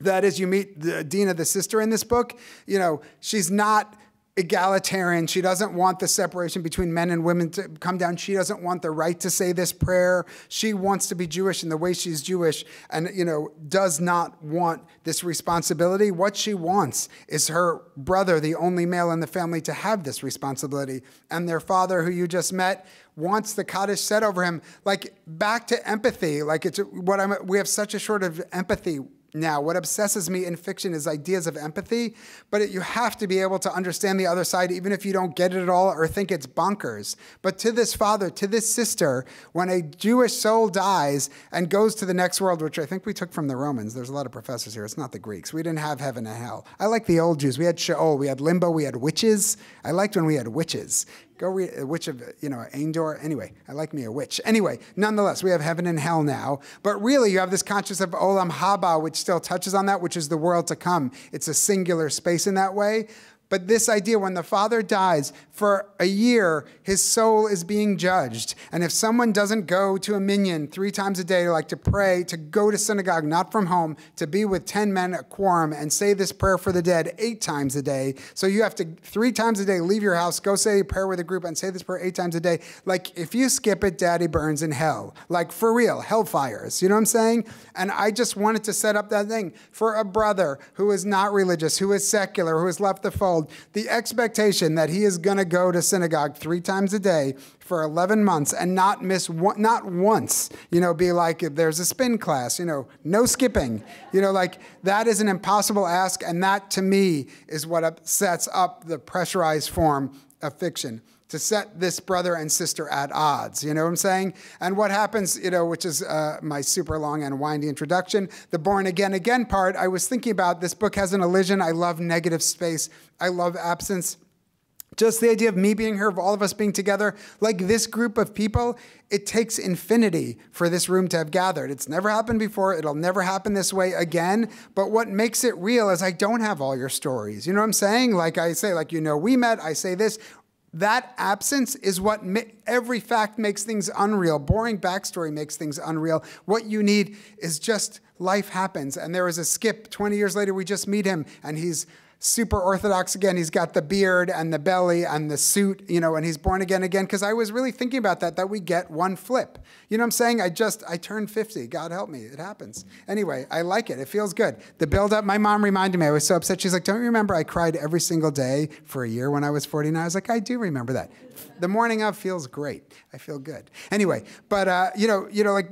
That is, you meet the, Dina, the sister in this book, you know, she's not egalitarian. She doesn't want the separation between men and women to come down. She doesn't want the right to say this prayer. She wants to be Jewish in the way she's Jewish and, you know, does not want this responsibility. What she wants is her brother, the only male in the family, to have this responsibility. And their father, who you just met, wants the Kaddish said over him. Like back to empathy. Like it's what I'm, we have such a short of empathy now, what obsesses me in fiction is ideas of empathy, but it, you have to be able to understand the other side, even if you don't get it at all or think it's bonkers. But to this father, to this sister, when a Jewish soul dies and goes to the next world, which I think we took from the Romans, there's a lot of professors here, it's not the Greeks. We didn't have heaven and hell. I like the old Jews. We had Sheol, we had limbo, we had witches. I liked when we had witches. Go read a witch of, you know, Endor. Anyway, I like me a witch. Anyway, nonetheless, we have heaven and hell now. But really, you have this consciousness of Olam Haba, which still touches on that, which is the world to come. It's a singular space in that way. But this idea, when the father dies, for a year, his soul is being judged. And if someone doesn't go to a minyan three times a day, like to pray, to go to synagogue, not from home, to be with 10 men at quorum and say this prayer for the dead eight times a day. So you have to, three times a day, leave your house, go say a prayer with a group and say this prayer eight times a day. Like if you skip it, daddy burns in hell. Like for real, hellfires. You know what I'm saying? And I just wanted to set up that thing for a brother who is not religious, who is secular, who has left the fold old, the expectation that he is going to go to synagogue three times a day for 11 months and not miss one, not once, you know, be like, if there's a spin class, you know, no skipping, you know, like that is an impossible ask. And that to me is what sets up the pressurized form of fiction to set this brother and sister at odds. You know what I'm saying? And what happens, you know, which is uh, my super long and windy introduction, the born again again part, I was thinking about this book has an elision. I love negative space, I love absence. Just the idea of me being here, of all of us being together, like this group of people, it takes infinity for this room to have gathered. It's never happened before. It'll never happen this way again. But what makes it real is I don't have all your stories. You know what I'm saying? Like I say, like, you know, we met, I say this. That absence is what every fact makes things unreal. Boring backstory makes things unreal. What you need is just life happens. And there is a skip. 20 years later, we just meet him, and he's super orthodox again. He's got the beard and the belly and the suit, you know, and he's born again again. Because I was really thinking about that, that we get one flip. You know what I'm saying? I just, I turned 50. God help me. It happens. Anyway, I like it. It feels good. The build up, my mom reminded me, I was so upset. She's like, don't you remember I cried every single day for a year when I was 49? I was like, I do remember that. The morning of feels great. I feel good. Anyway, but, uh, you know, you know, like,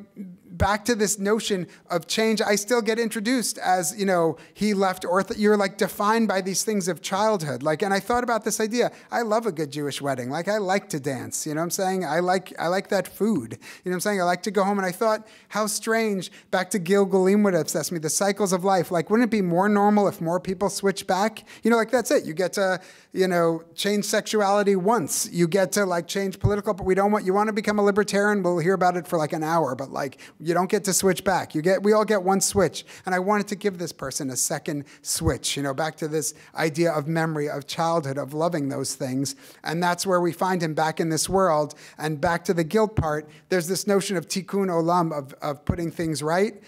back to this notion of change, I still get introduced as, you know, he left ortho. You're like defined by these things of childhood. Like, and I thought about this idea. I love a good Jewish wedding. Like, I like to dance. You know what I'm saying? I like, I like that food. You know what I'm saying? I like to go home. And I thought, how strange, back to Gilgulim would obsess me, the cycles of life. Like, wouldn't it be more normal if more people switch back? You know, like that's it. You get to, you know, change sexuality once. You get to like change political, but we don't want, you want to become a libertarian, we'll hear about it for like an hour. But like, you don't get to switch back. You get we all get one switch. And I wanted to give this person a second switch, you know, back to this idea of memory, of childhood, of loving those things. And that's where we find him back in this world. And back to the guilt part, there's this notion of tikkun olam, of, of putting things right.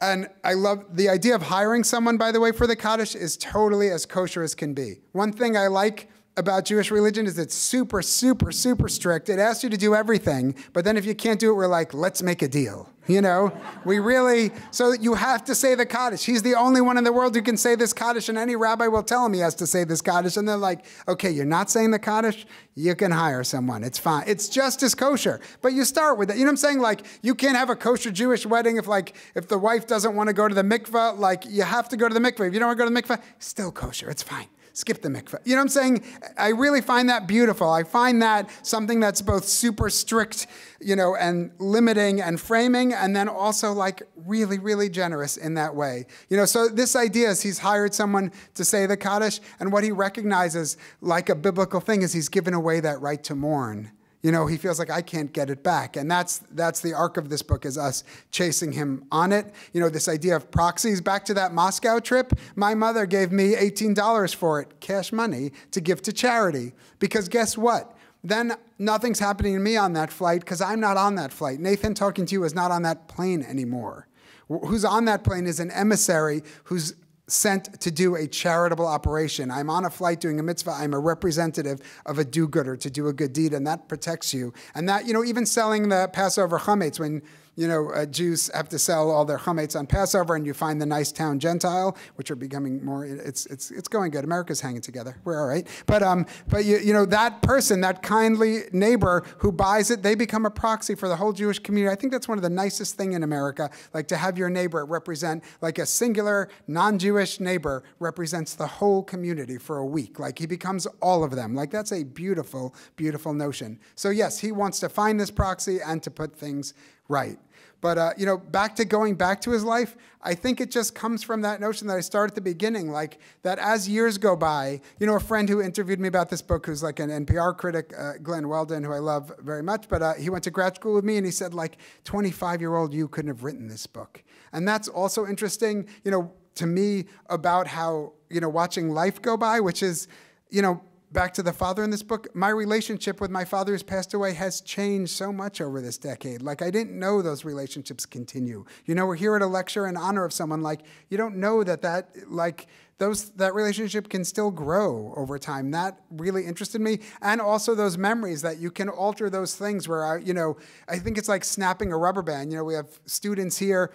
And I love the idea of hiring someone, by the way, for the Kaddish is totally as kosher as can be. One thing I like about Jewish religion is it's super, super, super strict. It asks you to do everything, but then if you can't do it, we're like, let's make a deal. You know, we really, so you have to say the Kaddish. He's the only one in the world who can say this Kaddish, and any rabbi will tell him he has to say this Kaddish. And they're like, okay, you're not saying the Kaddish, you can hire someone. It's fine. It's just as kosher. But you start with that. You know what I'm saying? Like, you can't have a kosher Jewish wedding if, like, if the wife doesn't want to go to the mikveh, like, you have to go to the mikveh. If you don't want to go to the mikveh, still kosher. It's fine skip the mikveh. You know what I'm saying? I really find that beautiful. I find that something that's both super strict, you know, and limiting and framing, and then also like really, really generous in that way. You know, so this idea is he's hired someone to say the Kaddish, and what he recognizes like a biblical thing is he's given away that right to mourn you know he feels like i can't get it back. And that's that's the arc of this book is us chasing him on it. You know this idea of proxies back to that moscow trip my mother gave me $18 for it cash money to give to charity. Because guess what? Then nothing's happening to me on that flight because i'm not on that flight. Nathan talking to you is not on that plane anymore. Who's on that plane is an emissary who's sent to do a charitable operation. I'm on a flight doing a mitzvah. I'm a representative of a do-gooder to do a good deed, and that protects you. And that, you know, even selling the Passover chametz when you know, uh, Jews have to sell all their chametz on Passover, and you find the nice town Gentile, which are becoming more. It's it's it's going good. America's hanging together. We're all right. But um, but you you know that person, that kindly neighbor who buys it, they become a proxy for the whole Jewish community. I think that's one of the nicest thing in America, like to have your neighbor represent, like a singular non-Jewish neighbor represents the whole community for a week. Like he becomes all of them. Like that's a beautiful, beautiful notion. So yes, he wants to find this proxy and to put things right. But uh, you know, back to going back to his life, I think it just comes from that notion that I started at the beginning, like that as years go by, you know, a friend who interviewed me about this book, who's like an NPR critic, uh, Glenn Weldon, who I love very much, but uh, he went to grad school with me, and he said like, 25 year old you couldn't have written this book, and that's also interesting, you know, to me about how you know watching life go by, which is, you know back to the father in this book, my relationship with my father who's passed away has changed so much over this decade. Like, I didn't know those relationships continue. You know, we're here at a lecture in honor of someone. Like, you don't know that that, like, those that relationship can still grow over time. That really interested me, and also those memories that you can alter those things. Where I, you know, I think it's like snapping a rubber band. You know, we have students here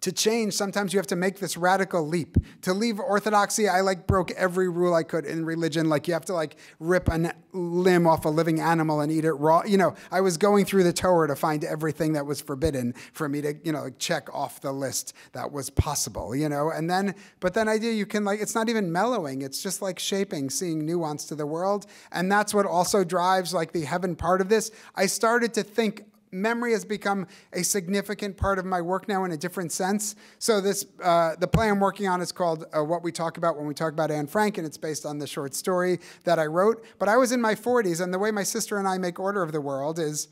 to change, sometimes you have to make this radical leap. To leave orthodoxy, I like broke every rule I could in religion. Like you have to like rip a limb off a living animal and eat it raw. You know, I was going through the Torah to find everything that was forbidden for me to, you know, like check off the list that was possible, you know? And then, but then I do, you can like, it's not even mellowing. It's just like shaping, seeing nuance to the world. And that's what also drives like the heaven part of this. I started to think memory has become a significant part of my work now in a different sense. So this, uh, the play I'm working on is called uh, What We Talk About When We Talk About Anne Frank, and it's based on the short story that I wrote. But I was in my 40s, and the way my sister and I make Order of the World is,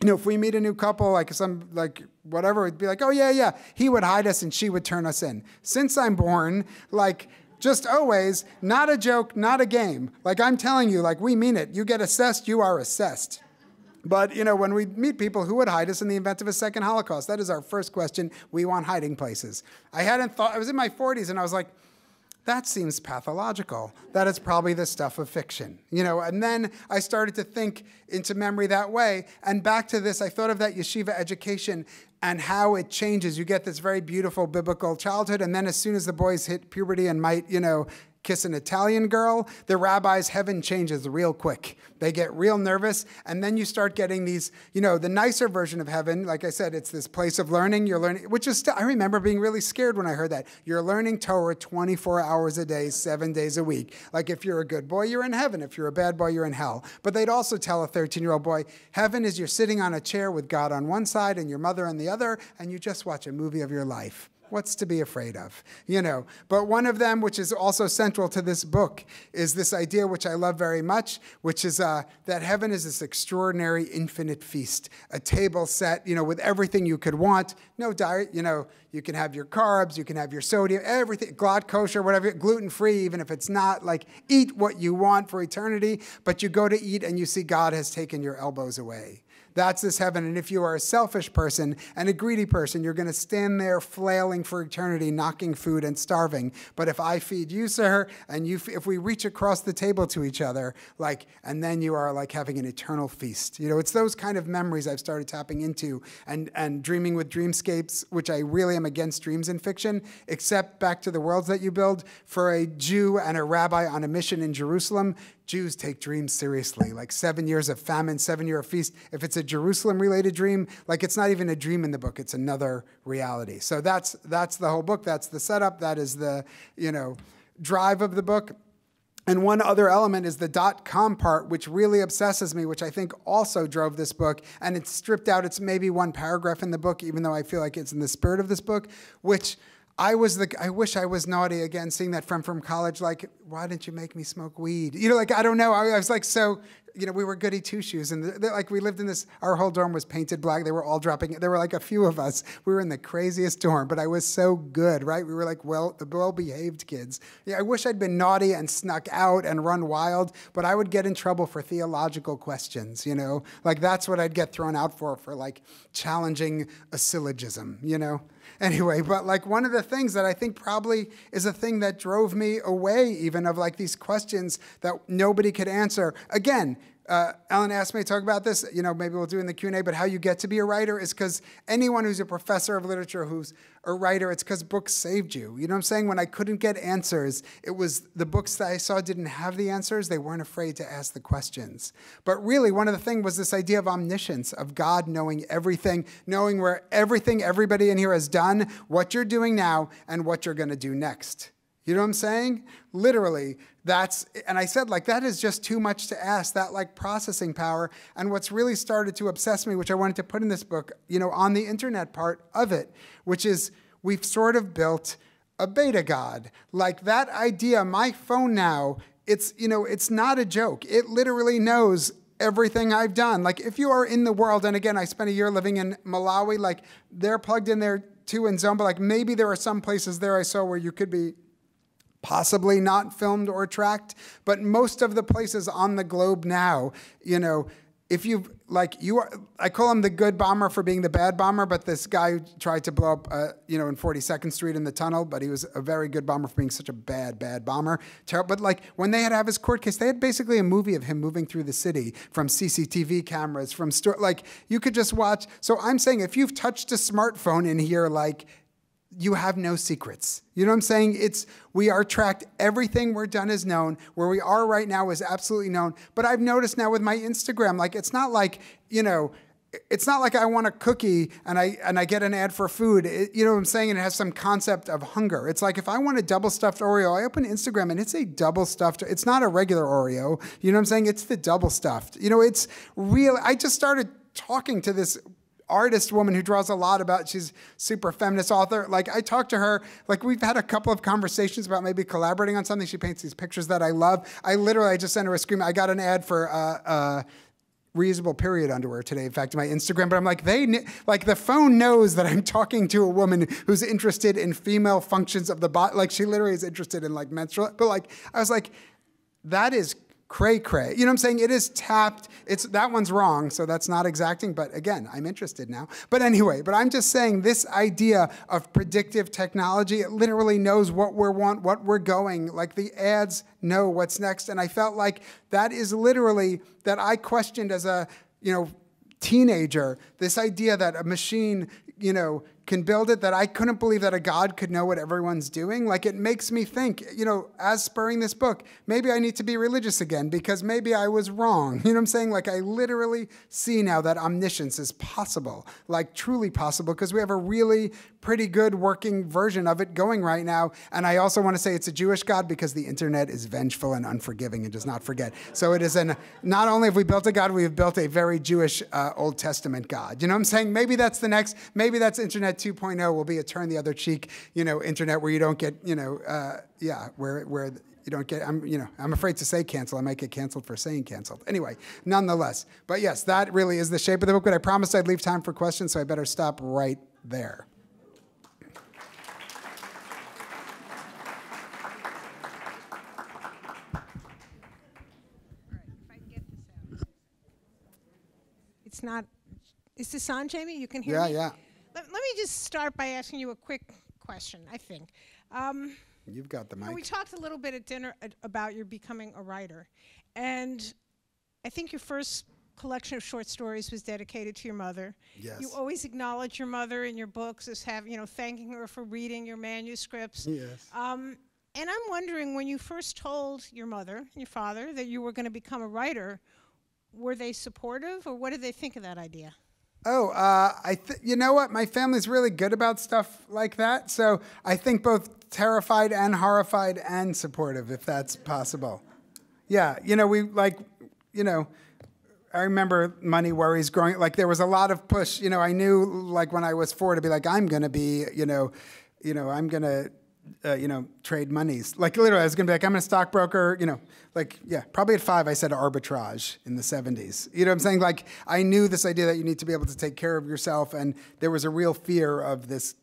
you know, if we meet a new couple, like some, like whatever, it'd be like, oh yeah, yeah, he would hide us and she would turn us in. Since I'm born, like, just always, not a joke, not a game. Like I'm telling you, like we mean it. You get assessed, you are assessed. But, you know, when we meet people who would hide us in the event of a second Holocaust, that is our first question. We want hiding places. I hadn't thought, I was in my 40s and I was like, that seems pathological. That is probably the stuff of fiction, you know. And then I started to think into memory that way. And back to this, I thought of that yeshiva education and how it changes. You get this very beautiful biblical childhood, and then as soon as the boys hit puberty and might, you know, kiss an Italian girl, the rabbi's heaven changes real quick. They get real nervous, and then you start getting these, you know, the nicer version of heaven. Like I said, it's this place of learning. You're learning, which is I remember being really scared when I heard that. You're learning Torah 24 hours a day, seven days a week. Like if you're a good boy, you're in heaven. If you're a bad boy, you're in hell. But they'd also tell a 13 year old boy, heaven is you're sitting on a chair with God on one side and your mother on the other, and you just watch a movie of your life. What's to be afraid of? You know. But one of them, which is also central to this book, is this idea which I love very much, which is uh, that heaven is this extraordinary infinite feast, a table set, you know, with everything you could want. No diet, you know, you can have your carbs, you can have your sodium, everything, glatt kosher, whatever, gluten free, even if it's not. Like, eat what you want for eternity, but you go to eat and you see God has taken your elbows away. That's this heaven. And if you are a selfish person and a greedy person, you're going to stand there flailing for eternity, knocking food and starving. But if I feed you, sir, and you, if we reach across the table to each other, like, and then you are like having an eternal feast. You know, it's those kind of memories I've started tapping into and, and dreaming with dreamscapes, which I really am against dreams in fiction, except back to the worlds that you build. For a Jew and a rabbi on a mission in Jerusalem, Jews take dreams seriously, like seven years of famine, seven year of feast. If it's a Jerusalem related dream, like it's not even a dream in the book, it's another reality. So that's that's the whole book. That's the setup. That is the, you know, drive of the book. And one other element is the dot com part, which really obsesses me, which I think also drove this book. And it's stripped out. It's maybe one paragraph in the book, even though I feel like it's in the spirit of this book, which I was the. I wish I was naughty again. Seeing that friend from college, like, why didn't you make me smoke weed? You know, like I don't know. I, I was like so. You know, we were goody two shoes, and like we lived in this. Our whole dorm was painted black. They were all dropping. There were like a few of us. We were in the craziest dorm, but I was so good, right? We were like well, the well-behaved kids. Yeah, I wish I'd been naughty and snuck out and run wild, but I would get in trouble for theological questions. You know, like that's what I'd get thrown out for for like challenging a syllogism. You know anyway, but like one of the things that I think probably is a thing that drove me away even of like these questions that nobody could answer. Again, uh, Ellen asked me to talk about this. You know, maybe we'll do in the Q and A. But how you get to be a writer is because anyone who's a professor of literature, who's a writer, it's because books saved you. You know what I'm saying? When I couldn't get answers, it was the books that I saw didn't have the answers. They weren't afraid to ask the questions. But really, one of the things was this idea of omniscience, of God knowing everything, knowing where everything everybody in here has done, what you're doing now, and what you're going to do next. You know what I'm saying? Literally, that's, and I said, like, that is just too much to ask, that like processing power. And what's really started to obsess me, which I wanted to put in this book, you know, on the internet part of it, which is we've sort of built a beta God. Like that idea, my phone now, it's, you know, it's not a joke. It literally knows everything I've done. Like if you are in the world, and again, I spent a year living in Malawi, like they're plugged in there too in Zomba. Like maybe there are some places there I saw where you could be possibly not filmed or tracked, but most of the places on the globe now, you know, if you like you are I call him the good bomber for being the bad bomber, but this guy who tried to blow up uh, you know in 42nd Street in the tunnel, but he was a very good bomber for being such a bad bad bomber. But like when they had to have his court case, they had basically a movie of him moving through the city from CCTV cameras, from store like you could just watch. So I'm saying if you've touched a smartphone in here like you have no secrets. You know what I'm saying? It's we are tracked. Everything we're done is known. Where we are right now is absolutely known. But I've noticed now with my Instagram, like it's not like you know, it's not like I want a cookie and I and I get an ad for food. It, you know what I'm saying? And it has some concept of hunger. It's like if I want a double stuffed Oreo, I open Instagram and it's a double stuffed. It's not a regular Oreo. You know what I'm saying? It's the double stuffed. You know, it's real. I just started talking to this artist woman who draws a lot about she's super feminist author like i talked to her like we've had a couple of conversations about maybe collaborating on something she paints these pictures that i love i literally i just sent her a screen i got an ad for uh, uh, reusable period underwear today. In fact, my Instagram, but I'm like, they like the phone knows that I'm talking to a woman who's interested in female functions of the body. Like she literally is interested in like menstrual. But like, I was like, that is cray cray. You know what I'm saying? It is tapped. It's that one's wrong, so that's not exacting. But again, I'm interested now. But anyway, but I'm just saying this idea of predictive technology, it literally knows what we want, what we're going. Like the ads know what's next, and I felt like that is literally that I questioned as a you know teenager this idea that a machine you know can build it that I couldn't believe that a God could know what everyone's doing. Like it makes me think, you know, as spurring this book, maybe I need to be religious again because maybe I was wrong. You know what I'm saying? Like I literally see now that omniscience is possible, like truly possible, because we have a really pretty good working version of it going right now. And I also want to say it's a Jewish God because the internet is vengeful and unforgiving and does not forget. So it is an, not only have we built a God, we have built a very Jewish uh, Old Testament God. You know what I'm saying? Maybe that's the next, maybe that's internet 2.0 will be a turn the other cheek, you know, internet where you don't get, you know, uh, yeah, where, where you don't get i'm you know i'm afraid to say cancel. I might get canceled for saying canceled. Anyway nonetheless. But yes that really is the shape of the book. But i promised i'd leave time for questions so i better stop right there. It's not, is this on, Jamie? You can hear yeah me? yeah Let, let me just start by asking you a quick question, I think. Um, you've got the you know, we talked a little bit at dinner ad- about your becoming a writer. And I think your first collection of short stories was dedicated to your mother. Yes. You always acknowledge your mother in your books as having, you know, thanking her for reading your manuscripts. yes Um, and I'm wondering when you first told your mother and your father that you were going to become a writer, were they supportive or what did they think of that idea? Oh, uh, I you know what? My family's really good about stuff like that. So I think both terrified and horrified and supportive, if that's possible. Yeah, you know, we like, you know, I remember money worries growing. Like there was a lot of push. You know, I knew like when I was four to be like, I'm gonna be, you know, you know, I'm gonna, uh, you know, trade monies. Like literally, I was gonna be like, I'm a stockbroker. You know, like yeah, probably at five, I said arbitrage in the 70s. You know what I'm saying? Like I knew this idea that you need to be able to take care of yourself, and there was a real fear of this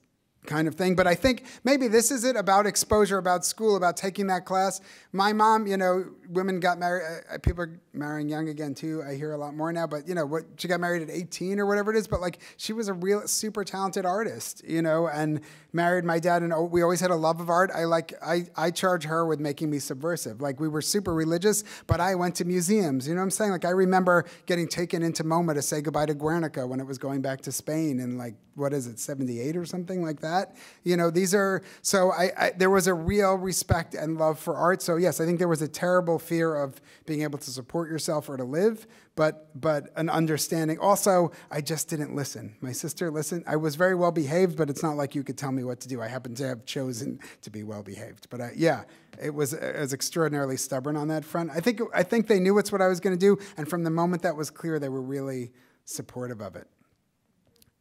kind of thing. But I think maybe this is it about exposure, about school, about taking that class. My mom, you know, women got married. Uh, people are marrying young again too. I hear a lot more now. But you know, what she got married at 18 or whatever it is. But like, she was a real super talented artist, you know, and married my dad, and oh, we always had a love of art. I like I I charge her with making me subversive. Like we were super religious, but I went to museums. You know what I'm saying? Like I remember getting taken into MoMA to say goodbye to Guernica when it was going back to Spain and like what is it 78 or something like that. You know, these are so I, I there was a real respect and love for art. So yes, I think there was a terrible fear of being able to support yourself or to live, but but an understanding. Also, I just didn't listen. My sister listened. I was very well behaved, but it's not like you could tell me what to do. I happen to have chosen to be well behaved. But I, yeah, it was was extraordinarily stubborn on that front. I think I think they knew it's what I was going to do, and from the moment that was clear, they were really supportive of it.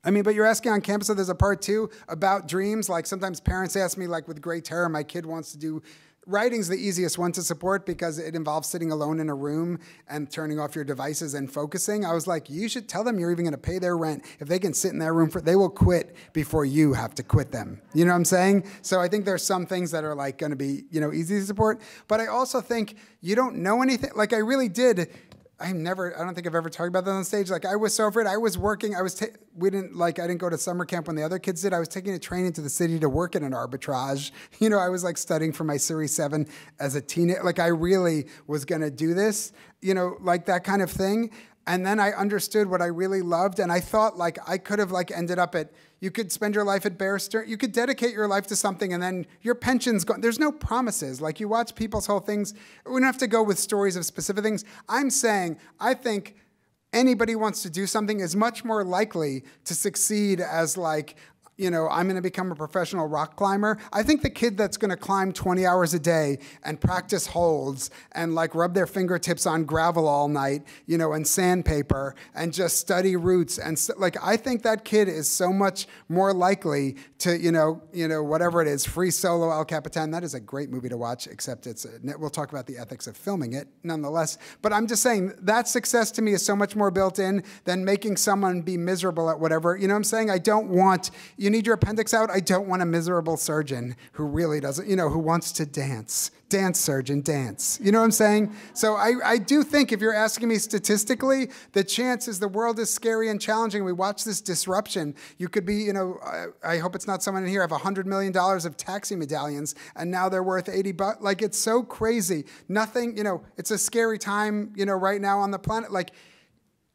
I mean, but you're asking on campus, so there's a part two about dreams. Like sometimes parents ask me, like with great terror, my kid wants to do. Writing's the easiest one to support because it involves sitting alone in a room and turning off your devices and focusing. I was like, you should tell them you're even going to pay their rent. If they can sit in that room for, they will quit before you have to quit them. You know what I'm saying? So I think there's some things that are like going to be, you know, easy to support. But I also think you don't know anything. Like I really did I never, I don't think I've ever talked about that on stage. Like I was so afraid. I was working. I was, we didn't like, I didn't go to summer camp when the other kids did. I was taking a train into the city to work in an arbitrage. You know, I was like studying for my Series Seven as a teenager. Like I really was gonna do this. You know, like that kind of thing. And then I understood what I really loved, and I thought like I could have like ended up at. You could spend your life at Bear Stearns. You could dedicate your life to something, and then your pension's gone. There's no promises. Like you watch people's whole things. We don't have to go with stories of specific things. I'm saying I think anybody wants to do something is much more likely to succeed as like you know, I'm going to become a professional rock climber. I think the kid that's going to climb 20 hours a day and practice holds and like rub their fingertips on gravel all night, you know, and sandpaper and just study roots and like I think that kid is so much more likely to, you know, you know, whatever it is, Free Solo El Capitan. That is a great movie to watch, except it's a, we'll talk about the ethics of filming it nonetheless. But I'm just saying that success to me is so much more built in than making someone be miserable at whatever. You know what I'm saying? I don't want you you need your appendix out. I don't want a miserable surgeon who really doesn't, you know, who wants to dance. Dance, surgeon, dance. You know what I'm saying? So I, I do think if you're asking me statistically, the chances the world is scary and challenging. We watch this disruption. You could be, you know, I, I hope it's not someone in here have $100 million of taxi medallions and now they're worth 80 bucks. Like it's so crazy. Nothing, you know, it's a scary time, you know, right now on the planet. Like,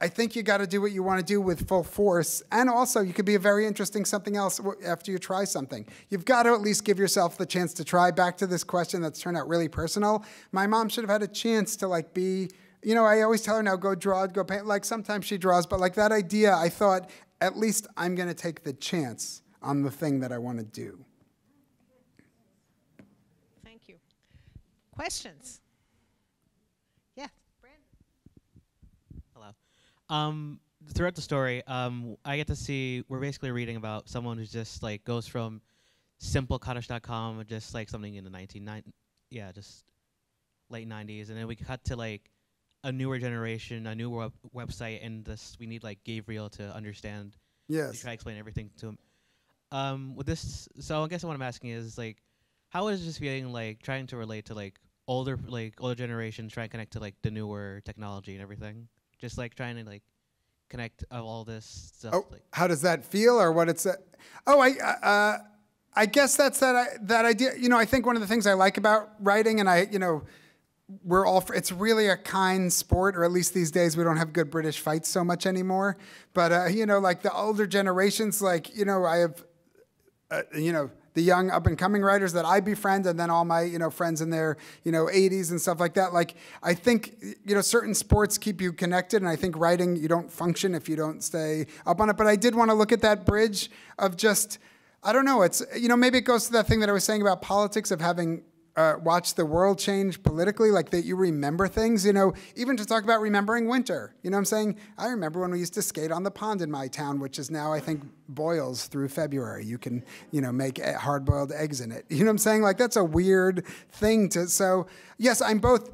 I think you got to do what you want to do with full force. And also, you could be a very interesting something else after you try something. You've got to at least give yourself the chance to try. Back to this question that's turned out really personal. My mom should have had a chance to like be, you know, I always tell her now, go draw, go paint. Like sometimes she draws, but like that idea, I thought, at least I'm going to take the chance on the thing that I want to do. Thank you. Questions? Um, throughout the story, um, I get to see we're basically reading about someone who just like goes from simplecottage.com, just like something in the 1990s, yeah, just late 90s, and then we cut to like a newer generation, a newer web- website, and this we need like Gabriel to understand. Yes. To try to explain everything to him. Um, with this, so I guess what I'm asking is like, how is this feeling like trying to relate to like older like older generations, trying to connect to like the newer technology and everything? Just like trying to like connect all this stuff. Oh, like. how does that feel, or what it's? Uh, oh, I. Uh, I guess that's that that idea. You know, I think one of the things I like about writing, and I, you know, we're all. It's really a kind sport, or at least these days we don't have good British fights so much anymore. But uh, you know, like the older generations, like you know, I have, uh, you know, the young up and coming writers that I befriend, and then all my you know friends in their you know 80s and stuff like that. Like I think you know certain sports keep you connected, and I think writing you don't function if you don't stay up on it. But I did want to look at that bridge of just. I don't know. It's you know maybe it goes to that thing that I was saying about politics of having uh, watch the world change politically, like that you remember things, you know, even to talk about remembering winter. You know I'm saying? I remember when we used to skate on the pond in my town, which is now, I think, boils through February. You can, you know, make hard boiled eggs in it. You know what I'm saying? Like, that's a weird thing to. So, yes, I'm both.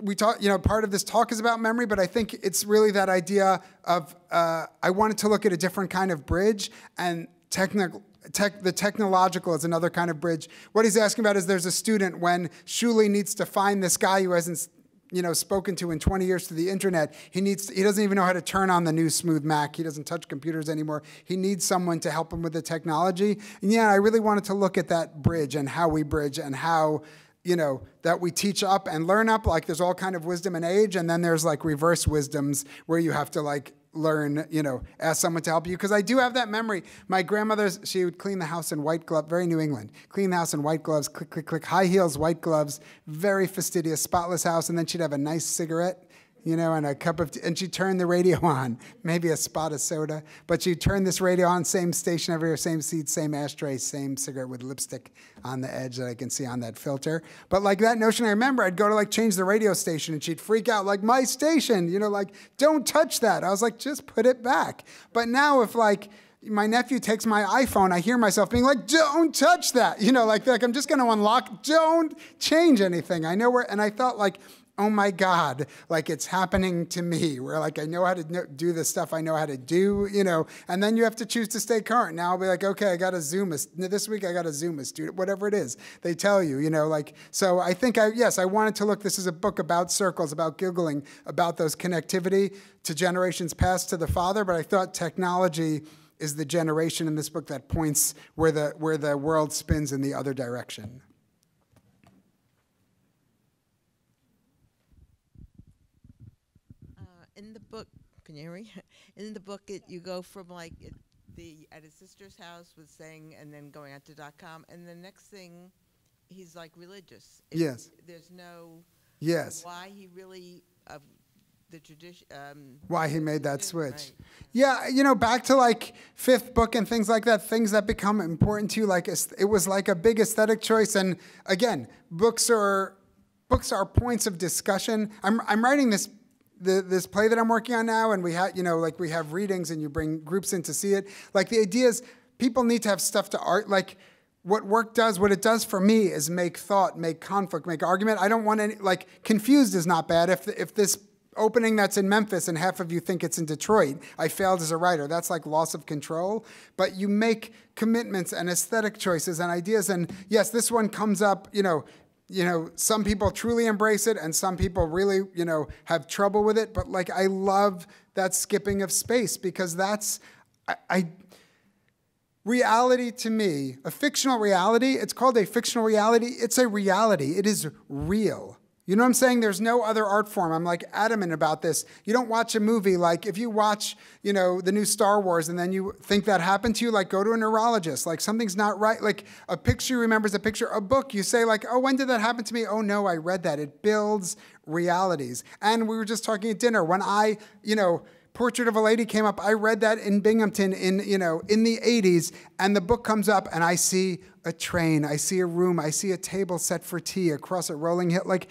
We talk, you know, part of this talk is about memory, but I think it's really that idea of uh, I wanted to look at a different kind of bridge and technical Tech, the technological is another kind of bridge. What he's asking about is there's a student when Shuli needs to find this guy who hasn't you know spoken to in 20 years through the internet. He needs he doesn't even know how to turn on the new smooth mac. He doesn't touch computers anymore. He needs someone to help him with the technology. And yeah i really wanted to look at that bridge and how we bridge and how you know that we teach up and learn up. Like there's all kind of wisdom and age and then there's like reverse wisdoms where you have to like learn, you know, ask someone to help you. Because I do have that memory. My grandmother's, she would clean the house in white gloves, very New England. Clean the house in white gloves, click, click, click, high heels, white gloves, very fastidious, spotless house. And then she'd have a nice cigarette you know, and a cup of tea, and she turned the radio on, maybe a spot of soda, but she turned this radio on, same station everywhere, same seat, same ashtray, same cigarette with lipstick on the edge that I can see on that filter. But like that notion, I remember I'd go to like change the radio station and she'd freak out, like my station, you know, like don't touch that. I was like, just put it back. But now if like my nephew takes my iPhone, I hear myself being like, don't touch that. You know, like, like I'm just going to unlock, don't change anything. I know where, and I thought like, oh my God, like it's happening to me, where like I know how to do the stuff I know how to do, you know, and then you have to choose to stay current. Now I'll be like, okay, I got a Zoom this week, I got a Zoom a student, whatever it is, they tell you, you know, like, so I think I, yes, I wanted to look, this is a book about circles, about giggling, about those connectivity to generations past to the father, but I thought technology is the generation in this book that points where the, where the world spins in the other direction. In the book, it you go from like it, the at his sister's house with saying, and then going out to dot com, and the next thing, he's like religious. It's- Yes. There's no Yes. why he really uh, the tradition. Um, why he made that switch. right. Yeah, you know, back to like fifth book and things like that, things that become important to you. Like it was like a big aesthetic choice. And again, books are books are points of discussion. I'm I'm writing this. The, this play that I'm working on now, and we have, you know, like we have readings, and you bring groups in to see it. Like the idea is, people need to have stuff to art. Like what work does, what it does for me is make thought, make conflict, make argument. I don't want any like confused is not bad. If if this opening that's in Memphis and half of you think it's in Detroit, I failed as a writer. That's like loss of control. But you make commitments and aesthetic choices and ideas. And yes, this one comes up, you know, you know, some people truly embrace it and some people really, you know, have trouble with it. But like I love that skipping of space because that's I, I reality to me, a fictional reality, it's called a fictional reality. It's a reality. It is real. You know what I'm saying? There's no other art form. I'm like adamant about this. You don't watch a movie like if you watch, you know, the new Star Wars and then you think that happened to you, like go to a neurologist. Like something's not right. Like a picture remembers a picture. A book, you say like, oh, when did that happen to me? Oh no, I read that. It builds realities. And we were just talking at dinner when I, you know, Portrait of a Lady came up. I read that in Binghamton in, you know, in the 80s, and the book comes up and I see a train, I see a room, I see a table set for tea across a rolling hill. Like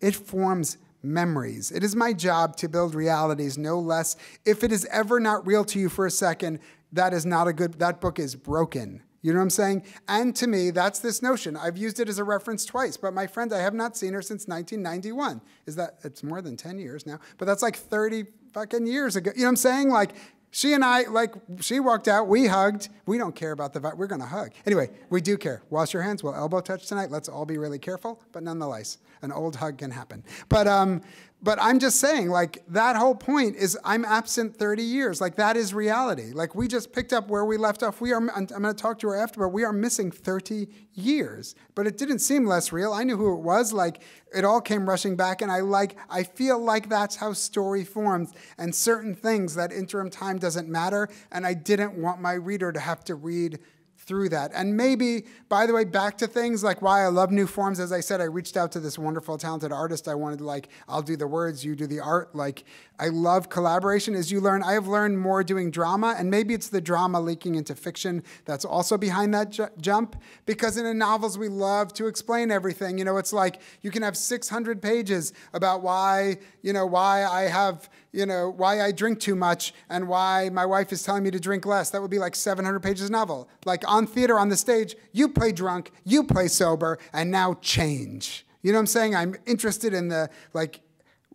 it forms memories. It is my job to build realities, no less. If it is ever not real to you for a second, that is not a good that book is broken. You know what I'm saying? And to me, that's this notion. I've used it as a reference twice, but my friend, I have not seen her since 1991. Is that, it's more than 10 years now, but that's like 30 fucking years ago. You know what I'm saying? Like, she and I, like, she walked out, we hugged. We don't care about the, we're gonna hug. Anyway, we do care. Wash your hands, we'll elbow touch tonight. Let's all be really careful, but nonetheless, an old hug can happen. But, um, but I'm just saying, like, that whole point is I'm absent 30 years. Like, that is reality. Like, we just picked up where we left off. We are, I'm going to talk to her after, but we are missing 30 years. But it didn't seem less real. I knew who it was. Like, it all came rushing back. And I like, I feel like that's how story forms. And certain things, that interim time doesn't matter. And I didn't want my reader to have to read through that. And maybe, by the way, back to things like why I love new forms. As I said, I reached out to this wonderful, talented artist. I wanted like, I'll do the words, you do the art. Like, I love collaboration. As you learn, I have learned more doing drama, and maybe it's the drama leaking into fiction that's also behind that ju- jump. Because in the novels, we love to explain everything. You know, it's like you can have 600 pages about why, you know, why I have you know, why I drink too much and why my wife is telling me to drink less. That would be like 700 pages novel. Like on theater, on the stage, you play drunk, you play sober, and now change. You know what I'm saying? I'm interested in the, like,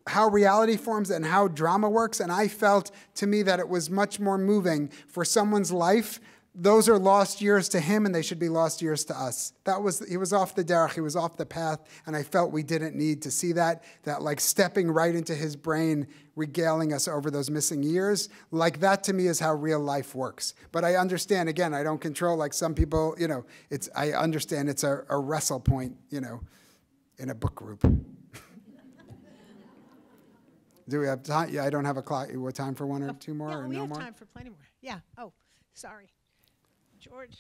how reality forms and how drama works. And I felt to me that it was much more moving for someone's life. Those are lost years to him, and they should be lost years to us. That was he was off the derech, he was off the path, and I felt we didn't need to see that. That like stepping right into his brain, regaling us over those missing years. Like that to me is how real life works. But I understand again, I don't control like some people. You know, it's I understand it's a, a wrestle point. You know, in a book group. Do we have time? Yeah, I don't have a clock. What time for one or two more Yeah, or we no have more? time for plenty more. Yeah, oh, sorry. George,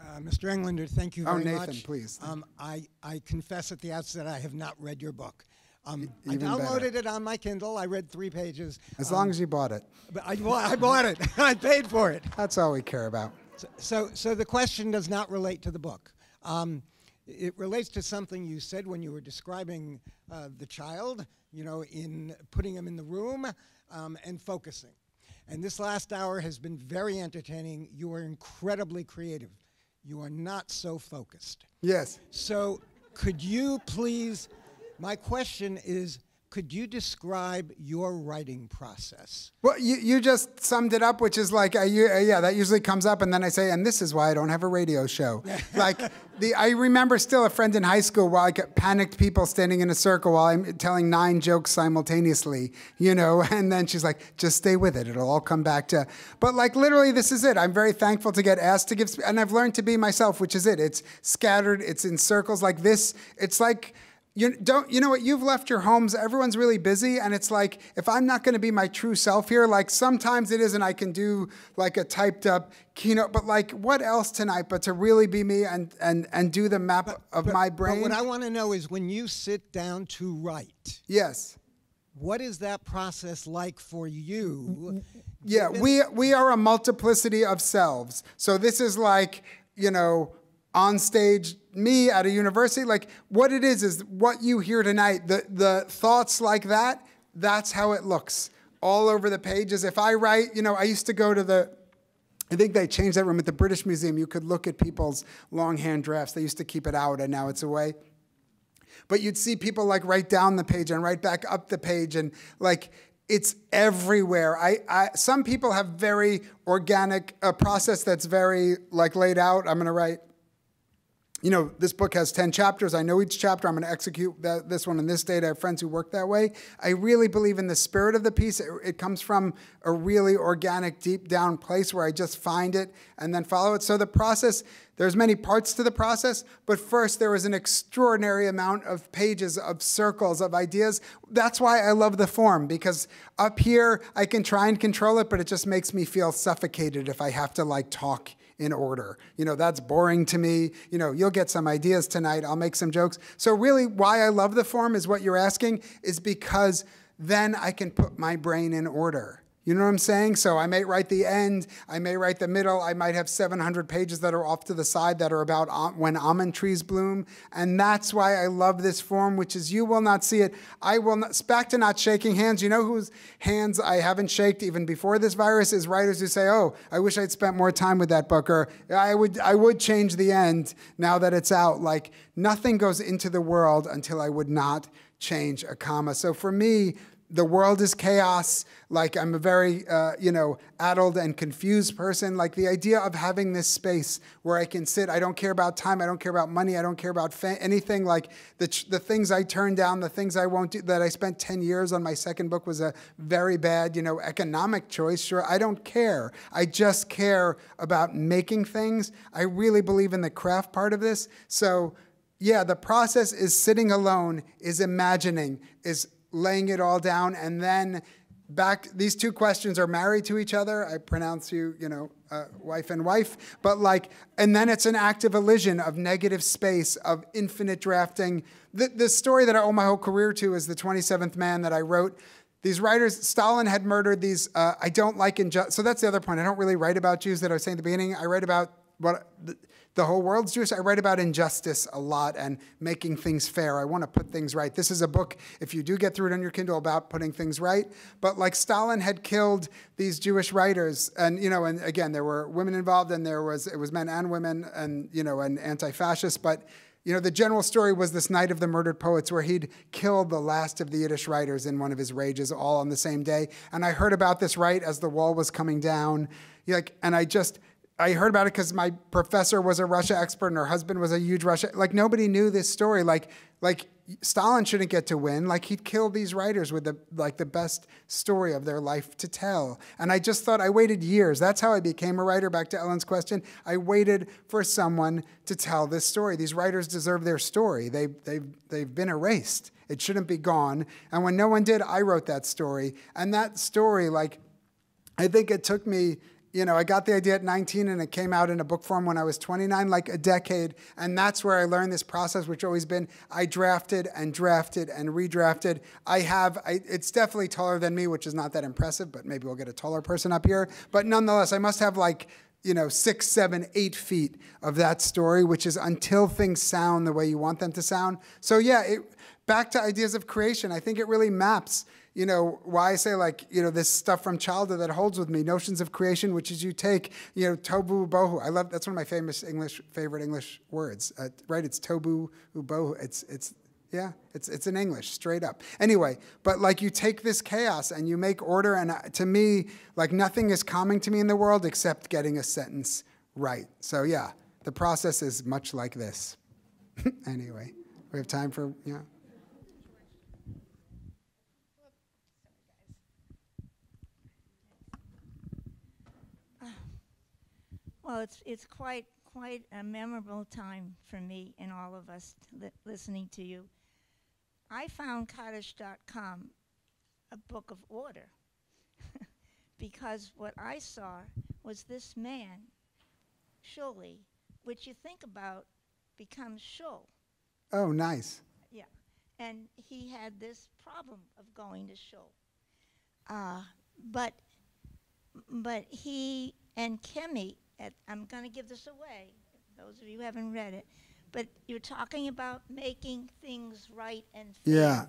Uh, Mr. Englander, thank you very Oh, Nathan, much. please. Um, I, I confess at the outset I have not read your book. Um, I downloaded better. it on my Kindle. I read three pages. As Um, long as you bought it. but I, well, I bought it. I paid for it. That's all we care about. So, so, so the question does not relate to the book. Um, it relates to something you said when you were describing uh, the child, you know, in putting him in the room um, and focusing. And this last hour has been very entertaining. You are incredibly creative. You are not so focused. Yes. So, could you please? My question is could you describe your writing process? Well, you, you just summed it up, which is like, uh, you, uh, yeah, that usually comes up, and then I say, and this is why I don't have a radio show. like, the I remember still a friend in high school, while like panicked people standing in a circle while I'm telling nine jokes simultaneously, you know, and then she's like, just stay with it, it'll all come back to. But like, literally, this is it. I'm very thankful to get asked to give, and I've learned to be myself, which is it. It's scattered, it's in circles like this. It's like you don't you know what you've left your homes everyone's really busy and it's like if i'm not going to be my true self here like sometimes it isn't i can do like a typed up keynote but like what else tonight but to really be me and and and do the map of my brain But what I want to know is when you sit down to write, yes what is that process like for you? Yeah, we we are a multiplicity of selves. So this is like, you know, on stage me at a university like what it is is what you hear tonight the the thoughts like that that's how it looks all over the pages if i write you know i used to go to the I think they changed that room at the British Museum. You could look at people's longhand drafts. They used to keep it out, and now it's away. But you'd see people like write down the page and write back up the page, and like it's everywhere. I, I some people have very organic a process that's very like laid out. I'm gonna write. You know, this book has 10 chapters. I know each chapter. I'm going to execute that, this one in this date. I have friends who work that way. I really believe in the spirit of the piece. It, it comes from a really organic, deep down place where I just find it and then follow it. So the process, there's many parts to the process, but first there was an extraordinary amount of pages, of circles, of ideas. That's why I love the form because up here I can try and control it, but it just makes me feel suffocated if I have to like talk in order. You know, that's boring to me. You know, you'll get some ideas tonight. I'll make some jokes. So really why I love the form is what you're asking is because then I can put my brain in order. You know what I'm saying? So I may write the end, I may write the middle, I might have 700 pages that are off to the side that are about when almond trees bloom. And that's why I love this form, which is you will not see it. I will not, back to not shaking hands. You know whose hands I haven't shaked even before this virus is writers who say, oh, I wish I'd spent more time with that book, or I would, I would change the end now that it's out. Like nothing goes into the world until I would not change a comma. So for me, the world is chaos. Like I'm a very, uh, you know, addled and confused person. Like the idea of having this space where I can sit. I don't care about time. I don't care about money. I don't care about anything. Like the the things I turned down, the things I won't do. That I spent ten years on my second book was a very bad, you know, economic choice. Sure, I don't care. I just care about making things. I really believe in the craft part of this. So. Yeah, the process is sitting alone, is imagining, is laying it all down, and then back. These two questions are married to each other. I pronounce you, you know, uh, wife and wife, but like, and then it's an active elision of negative space, of infinite drafting. The, the story that I owe my whole career to is the 27th Man that I wrote. These writers, Stalin had murdered these. Uh, I don't like injustice. So that's the other point. I don't really write about Jews that I was saying at the beginning. I write about what. The, the whole world's Jewish. I write about injustice a lot and making things fair. I want to put things right. This is a book, if you do get through it on your Kindle, about putting things right. But like Stalin had killed these Jewish writers, and you know, and again, there were women involved, and there was it was men and women, and you know, and anti-fascist, but. You know, the general story was this Night of the Murdered Poets, where he'd killed the last of the Yiddish writers in one of his rages, all on the same day. And I heard about this right as the wall was coming down. Like, and I just, I heard about it because my professor was a Russia expert and her husband was a huge Russia. Like nobody knew this story. Like like Stalin shouldn't get to win. Like he'd kill these writers with the like the best story of their life to tell. And I just thought I waited years. That's how I became a writer. Back to Ellen's question, I waited for someone to tell this story. These writers deserve their story. They they've they've been erased. It shouldn't be gone. And when no one did, I wrote that story. And that story, like, I think it took me you know, I got the idea at 19 and it came out in a book form when I was 29, like a decade. And that's where I learned this process, which always been I drafted and drafted and redrafted. I have, I, it's definitely taller than me, which is not that impressive, but maybe we'll get a taller person up here. But nonetheless, I must have like, you know, six, seven, eight feet of that story, which is until things sound the way you want them to sound. So, yeah, it, back to ideas of creation, I think it really maps you know, why I say like, you know, this stuff from childhood that holds with me, notions of creation, which is you take, you know, tohu bohu. I love that's one of my famous English favorite English words, uh, right? It's tohu bohu. It's it's yeah, it's it's in English straight up. Anyway, but like you take this chaos and you make order, and uh, to me, like nothing is calming to me in the world except getting a sentence right. So yeah, the process is much like this. anyway, we have time for yeah. Well, it's it's quite quite a memorable time for me and all of us li- listening to you. I found Kaddish.com a book of order because what I saw was this man, Shuli, which you think about becomes Shul. Oh, nice. Yeah. And he had this problem of going to Shul. Uh, but but he and Kemi, at, I'm going to give this away, those of you who haven't read it, but you're talking about making things right and fair. Yeah.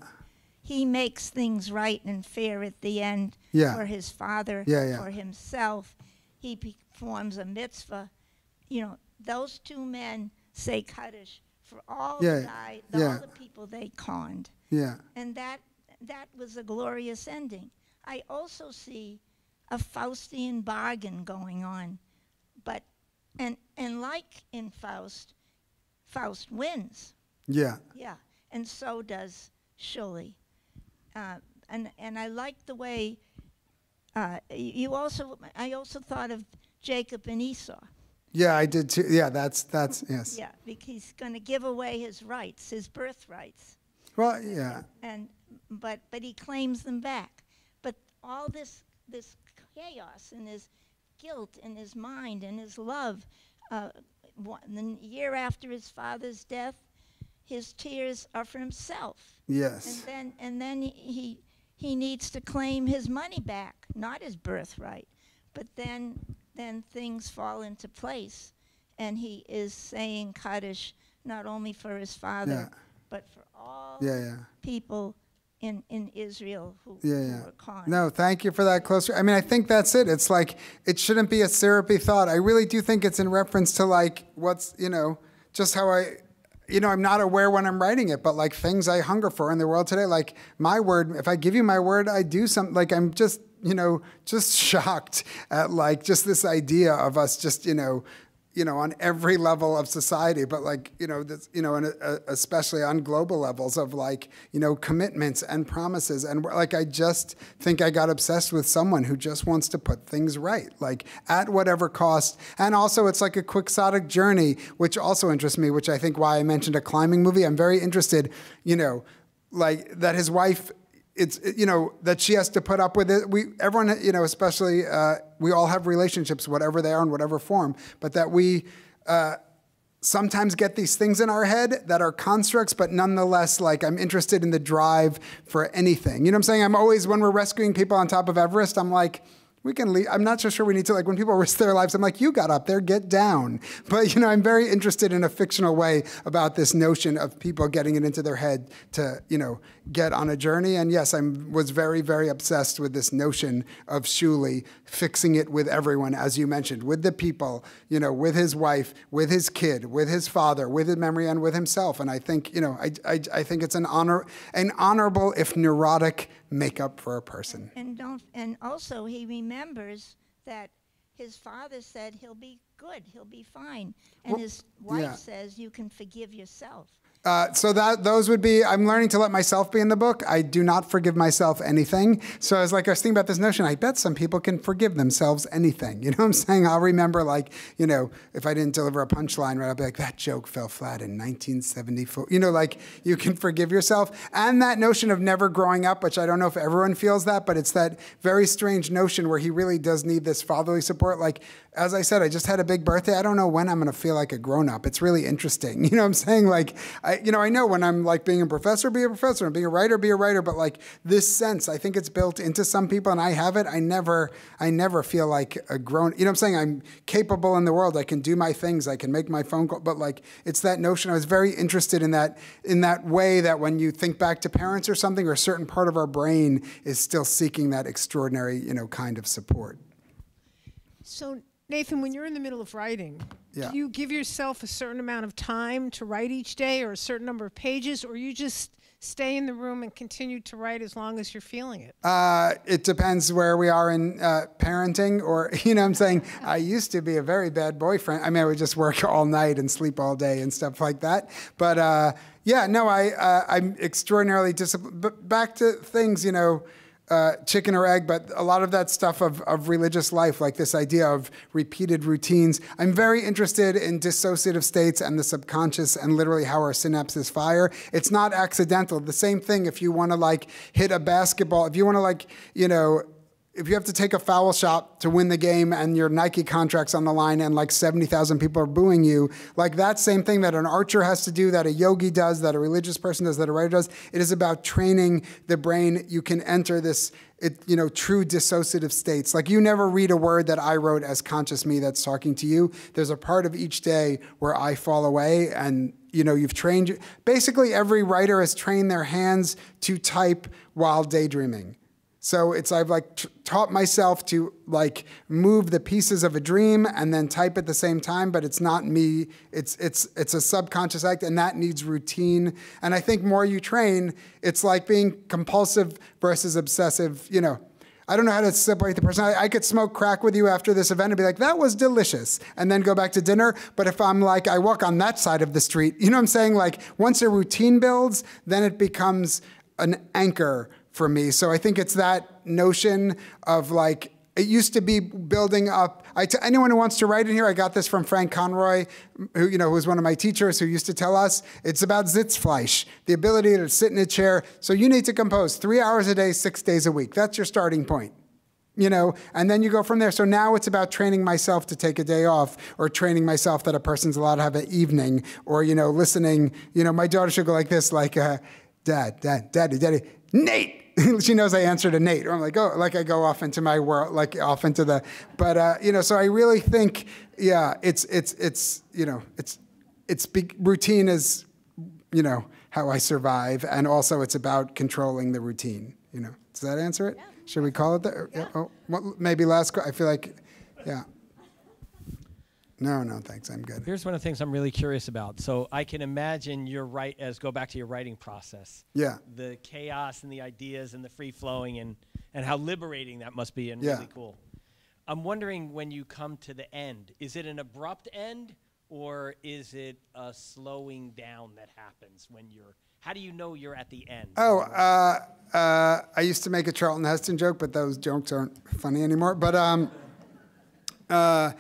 He makes things right and fair at the end Yeah. for his father, Yeah, yeah. for himself. He performs a mitzvah. You know, those two men say Kaddish for all Yeah, the guy, yeah. all the people they conned Yeah. and that that was a glorious ending. I also see a Faustian bargain going on, but and and like in Faust, Faust wins, Yeah. yeah, and so does Shuli, uh, and and I like the way. Uh, you also, I also thought of Jacob and Esau. Yeah, I did too. Yeah, that's that's yes. Yeah, because he's going to give away his rights, his birthrights. Well, yeah. and but but he claims them back. But all this this chaos and his guilt in his mind and his love. Uh, one, the year after his father's death, his tears are for himself, Yes. and then and then he he needs to claim his money back, not his birthright. But then then things fall into place, and he is saying Kaddish not only for his father, Yeah. but for all Yeah, yeah. people in, in Israel who, Yeah, who were. No, thank you for that closer. I mean, I think that's it. It's like it shouldn't be a syrupy thought. I really do think it's in reference to like what's you know just how I. You know, I'm not aware when I'm writing it, but like things I hunger for in the world today, like my word, if I give you my word, I do something. Like I'm just, you know, just shocked at like just this idea of us just, you know, you know, on every level of society, but like, you know, this, you know, and uh, especially on global levels of like, you know, commitments and promises. And like, I just think I got obsessed with someone who just wants to put things right, like at whatever cost. And also, it's like a quixotic journey, which also interests me, which I think why I mentioned a climbing movie. I'm very interested, you know, like that his wife it's you know that she has to put up with it. We everyone you know especially uh, we all have relationships, whatever they are in whatever form, but that we. Uh, sometimes get these things in our head that are constructs, but nonetheless, like I'm interested in the drive for anything. You know what I'm saying? I'm always, when we're rescuing people on top of Everest, I'm like, we can leave. I'm not so sure we need to, like, when people risk their lives, I'm like, you got up there, get down. But, you know, I'm very interested in a fictional way about this notion of people getting it into their head to, you know, get on a journey. And yes, I was very, very obsessed with this notion of Shuli fixing it with everyone, as you mentioned, with the people, you know, with his wife, with his kid, with his father, with his memory, and with himself. And I think, you know, I, I, I think it's an honor, an honorable, if neurotic, makeup for a person. And don't and also he remembers that his father said he'll be good, he'll be fine. And his wife yeah. says you can forgive yourself. Uh, so that those would be. I'm learning to let myself be in the book. I do not forgive myself anything. So I was like, I was thinking about this notion. I bet some people can forgive themselves anything. You know what I'm saying? I'll remember like, you know, if I didn't deliver a punchline right, I'll be like, that joke fell flat in 1974. You know, like you can forgive yourself. And that notion of never growing up, which I don't know if everyone feels that, but it's that very strange notion where he really does need this fatherly support. Like as I said, I just had a big birthday. I don't know when I'm going to feel like a grown up. It's really interesting. You know what I'm saying? Like, I, you know, I know when I'm like being a professor, be a professor, and being a writer, be a writer. But like this sense, I think it's built into some people, and I have it. I never, I never feel like a grown. You know what I'm saying? I'm capable in the world. I can do my things. I can make my phone call. But like, it's that notion. I was very interested in that, in that way that when you think back to parents or something, or a certain part of our brain is still seeking that extraordinary, you know, kind of support. So, Nathan, when you're in the middle of writing, Yeah. do you give yourself a certain amount of time to write each day or a certain number of pages, or you just stay in the room and continue to write as long as you're feeling it? Uh, it depends where we are in uh, parenting, or you know, what I'm saying I used to be a very bad boyfriend. I mean, I would just work all night and sleep all day and stuff like that. But uh, yeah, no, I uh, I'm extraordinarily disciplined. But back to things, you know. Uh, chicken or egg, but a lot of that stuff of, of religious life, like this idea of repeated routines. I'm very interested in dissociative states and the subconscious and literally how our synapses fire. It's not accidental. The same thing if you want to like hit a basketball, if you want to like, you know, if you have to take a foul shot to win the game and your Nike contract's on the line and like 70,000 people are booing you, like that same thing that an archer has to do, that a yogi does, that a religious person does, that a writer does, it is about training the brain. You can enter this, it, you know, true dissociative states. Like you never read a word that I wrote as conscious me that's talking to you. There's a part of each day where I fall away and you know, you've trained, basically every writer has trained their hands to type while daydreaming. So it's I've like taught myself to like move the pieces of a dream and then type at the same time, but it's not me. It's it's it's a subconscious act, and that needs routine. And I think more you train, it's like being compulsive versus obsessive. You know, I don't know how to separate the person. I, I, could smoke crack with you after this event and be like, that was delicious, and then go back to dinner. But if I'm like, I walk on that side of the street, you know what I'm saying? Like, once a routine builds, then it becomes an anchor for me. So I think it's that notion of like, it used to be building up. I t- anyone who wants to write in here, I got this from Frank Conroy, who you know who was one of my teachers, who used to tell us it's about Sitzfleisch, the ability to sit in a chair. So you need to compose three hours a day, six days a week. That's your starting point, you know. And then you go from there. So now it's about training myself to take a day off, or training myself that a person's allowed to have an evening, or you know, listening. You know, my daughter should go like this, like, uh, "Dad, Dad, Daddy, Daddy, Nate." she knows I answer to Nate, or I'm like, oh, like I go off into my world, like off into the, but uh, you know, so I really think, yeah, it's it's it's you know, it's it's be, routine is, you know, how I survive, and also it's about controlling the routine. You know, does that answer it? Yeah. Should we call it that? Yeah. Oh, well, maybe last. I feel like, yeah. No, no, thanks. I'm good. Here's one of the things I'm really curious about. So I can imagine your right as go back to your writing process. Yeah. The chaos and the ideas and the free flowing and and how liberating that must be and yeah. really cool. I'm wondering when you come to the end, is it an abrupt end or is it a slowing down that happens when you're how do you know you're at the end? Oh, uh, uh, I used to make a Charlton Heston joke, but those jokes aren't funny anymore. But um, uh,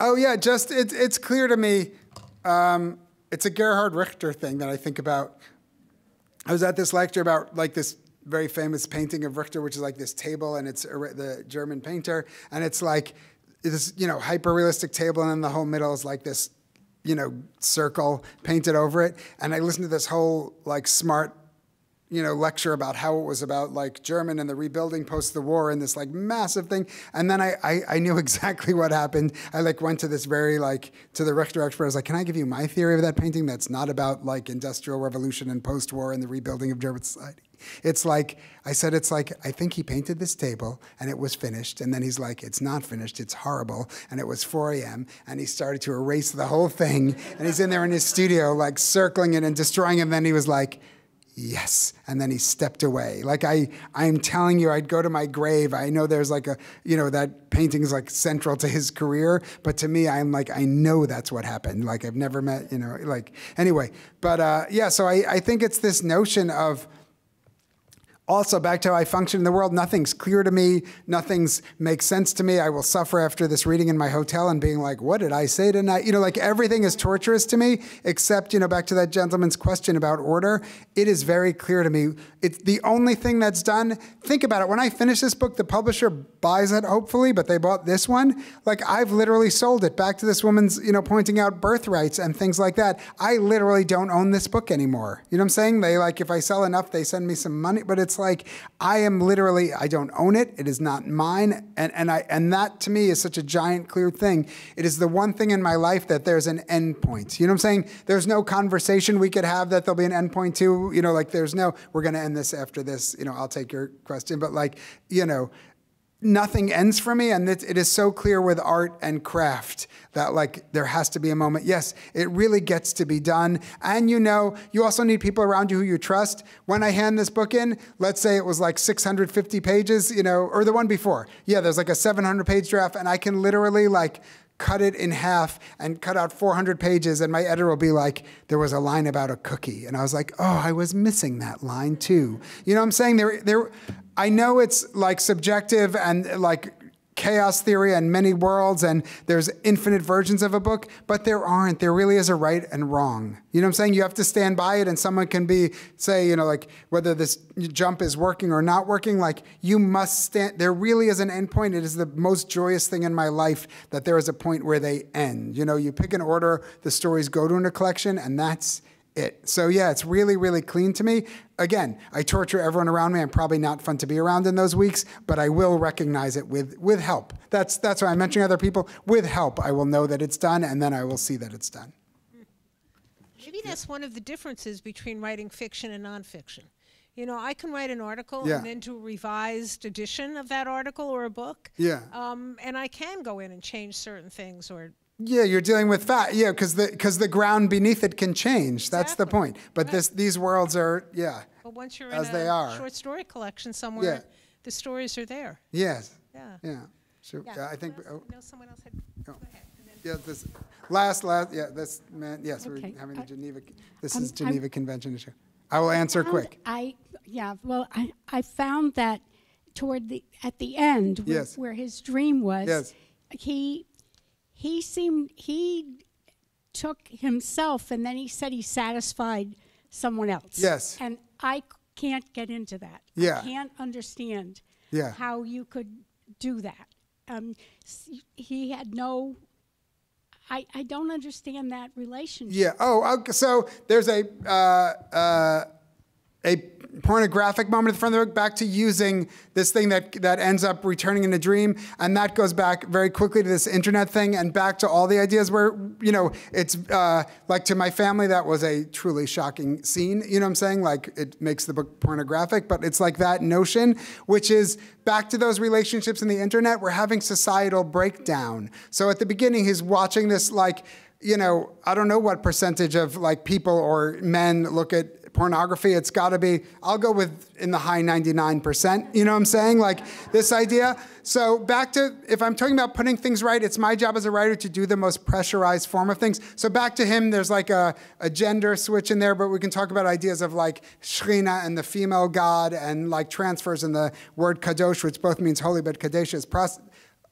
Oh yeah, just it's it's clear to me. Um, it's a Gerhard Richter thing that I think about. I was at this lecture about like this very famous painting of Richter, which is like this table, and it's the German painter, and it's like this you know hyper realistic table, and then the whole middle is like this you know circle painted over it. And I listened to this whole like smart you know, lecture about how it was about like German and the rebuilding post the war and this like massive thing. And then I, I, I, knew exactly what happened. I like went to this very like to the Richter expert. I was like, can I give you my theory of that painting? That's not about like industrial revolution and post war and the rebuilding of German society. It's like I said. It's like I think he painted this table and it was finished, and then he's like, "It's not finished. It's horrible." And it was 4 a.m. and he started to erase the whole thing, and he's in there in his studio like circling it and destroying it. And then he was like yes and then he stepped away. Like i i'm telling you i'd go to my grave. I know there's like a you know that painting is like central to his career but to me i'm like i know that's what happened. Like i've never met you know like anyway. But uh, yeah so I, I think it's this notion of also back to how I function in the world. Nothing's clear to me. Nothing's makes sense to me. I will suffer after this reading in my hotel and being like, what did I say tonight? You know, like everything is torturous to me, except, you know, back to that gentleman's question about order. It is very clear to me. It's the only thing that's done. Think about it. When I finish this book, the publisher buys it, hopefully, but they bought this one. Like I've literally sold it back to this woman's, you know, pointing out birthrights and things like that. I literally don't own this book anymore. You know what I'm saying? They like, if I sell enough, they send me some money, but it's like I am literally I don't own it. It is not mine. And and I and that to me is such a giant clear thing. It is the one thing in my life that there's an end point. You know what I'm saying? There's no conversation we could have that there'll be an end point to. You know, like there's no we're gonna end this after this. You know, I'll take your question. But like, you know, nothing ends for me. And it, it is so clear with art and craft that like there has to be a moment. Yes it really gets to be done. And you know you also need people around you who you trust. When i hand this book in let's say it was like 650 pages you know or the one before. Yeah there's like a 700 page draft and i can literally like cut it in half and cut out 400 pages, and my editor will be like, there was a line about a cookie. And I was like, oh, I was missing that line too. You know what I'm saying? There, there, I know it's like subjective and like chaos theory and many worlds and there's infinite versions of a book, but there aren't. There really is a right and wrong. You know what I'm saying? You have to stand by it and someone can be say, you know, like whether this jump is working or not working, like you must stand there really is an end point. It is the most joyous thing in my life that there is a point where they end. You know, you pick an order, the stories go to in a collection and that's it. So yeah, it's really, really clean to me. Again, I torture everyone around me. I'm probably not fun to be around in those weeks, but I will recognize it with with help. That's that's why I'm mentioning other people. With help, I will know that it's done, and then I will see that it's done. Maybe that's one of the differences between writing fiction and nonfiction. You know, I can write an article Yeah. and then do a revised edition of that article or a book. Yeah. Um, and I can go in and change certain things or Yeah, you're dealing with fat. Yeah, because the because the ground beneath it can change. That's the point. But this these worlds are yeah. But once you're As in a they are. short story collection somewhere, Yeah. the stories are there. Yes. Yeah. Yeah. So Yeah. yeah, I think. Who else? Oh, No, someone else had. Oh. Go ahead. yeah. This last last yeah. This man. Yes, Okay, we're having the Geneva. This I'm- is I'm- Geneva Convention issue. I will answer found- quick. I yeah. Well, I I found that toward the at the end where, Yes. where his dream was. Yes. He he seemed he took himself and then he said he satisfied someone else. Yes. And I can't get into that. Yeah. I can't understand. Yeah. How you could do that. Um, he had no. I, I don't understand that relationship. Yeah. Oh, okay. so there's a uh, uh, a pornographic moment at the front of the book back to using this thing that that ends up returning in a dream, and that goes back very quickly to this internet thing, and back to all the ideas where you know it's uh, like to my family that was a truly shocking scene. You know what I'm saying? Like it makes the book pornographic, but it's like that notion, which is back to those relationships in the internet. We're having societal breakdown. So at the beginning, he's watching this like you know, I don't know what percentage of like people or men look at pornography. It's got to be, I'll go with in the high 99%. You know what I'm saying? Like this idea. So back to, if I'm talking about putting things right, it's my job as a writer to do the most pressurized form of things. So back to him, there's like a, a gender switch in there, but we can talk about ideas of like Shekhinah and the female god and like transfers in the word kadosh, which both means holy, but kadesh is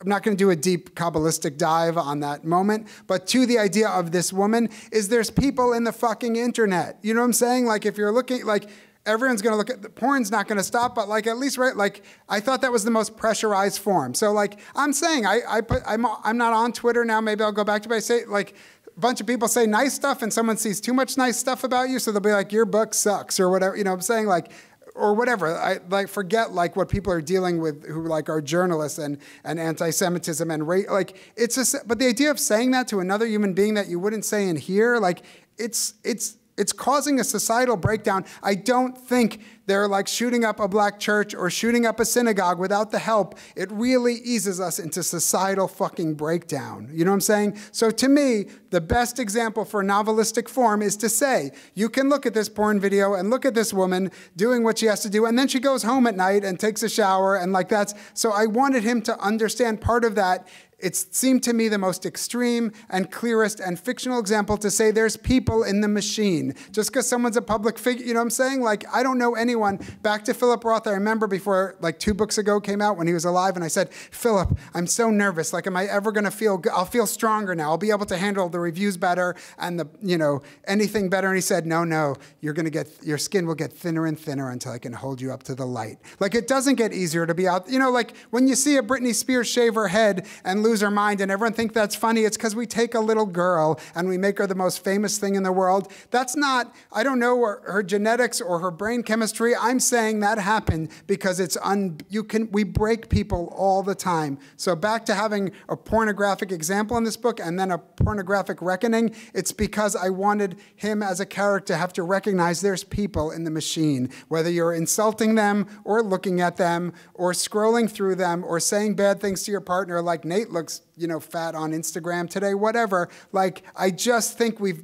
I'm not going to do a deep Kabbalistic dive on that moment, but to the idea of this woman is there's people in the fucking internet. You know what I'm saying? Like if you're looking, like everyone's going to look at the porn's not going to stop, but like at least right, like I thought that was the most pressurized form. So like I'm saying, I, I put, I'm, I'm not on Twitter now. Maybe I'll go back to, but I say like a bunch of people say nice stuff and someone sees too much nice stuff about you. So they'll be like, your book sucks or whatever. You know what I'm saying? Like, or whatever. I like forget like what people are dealing with who like are journalists and and anti-Semitism and. Like it's just, but the idea of saying that to another human being that you wouldn't say in here, like it's it's it's causing a societal breakdown. I don't think they're like shooting up a black church or shooting up a synagogue without the help. It really eases us into societal fucking breakdown. You know what I'm saying? So to me, the best example for novelistic form is to say, you can look at this porn video and look at this woman doing what she has to do, and then she goes home at night and takes a shower, and like that's. So I wanted him to understand part of that it seemed to me the most extreme and clearest and fictional example to say there's people in the machine. Just because someone's a public figure, you know what I'm saying? Like, I don't know anyone. Back to Philip Roth, I remember before, like, two books ago came out when he was alive, and I said, Philip, I'm so nervous. Like, am I ever going to feel good? I'll feel stronger now. I'll be able to handle the reviews better and the, you know, anything better. And he said, no, no, you're going to get, your skin will get thinner and thinner until I can hold you up to the light. Like, it doesn't get easier to be out, you know, like when you see a Britney Spears shave her head and lose her mind and everyone think that's funny it's because we take a little girl and we make her the most famous thing in the world. That's not i don't know her, genetics or her brain chemistry. I'm saying that happened because it's un you can we break people all the time. So back to having a pornographic example in this book and then a pornographic reckoning it's because i wanted him as a character to have to recognize there's people in the machine whether you're insulting them or looking at them or scrolling through them or saying bad things to your partner like nate looks you know fat on instagram today whatever like i just think we've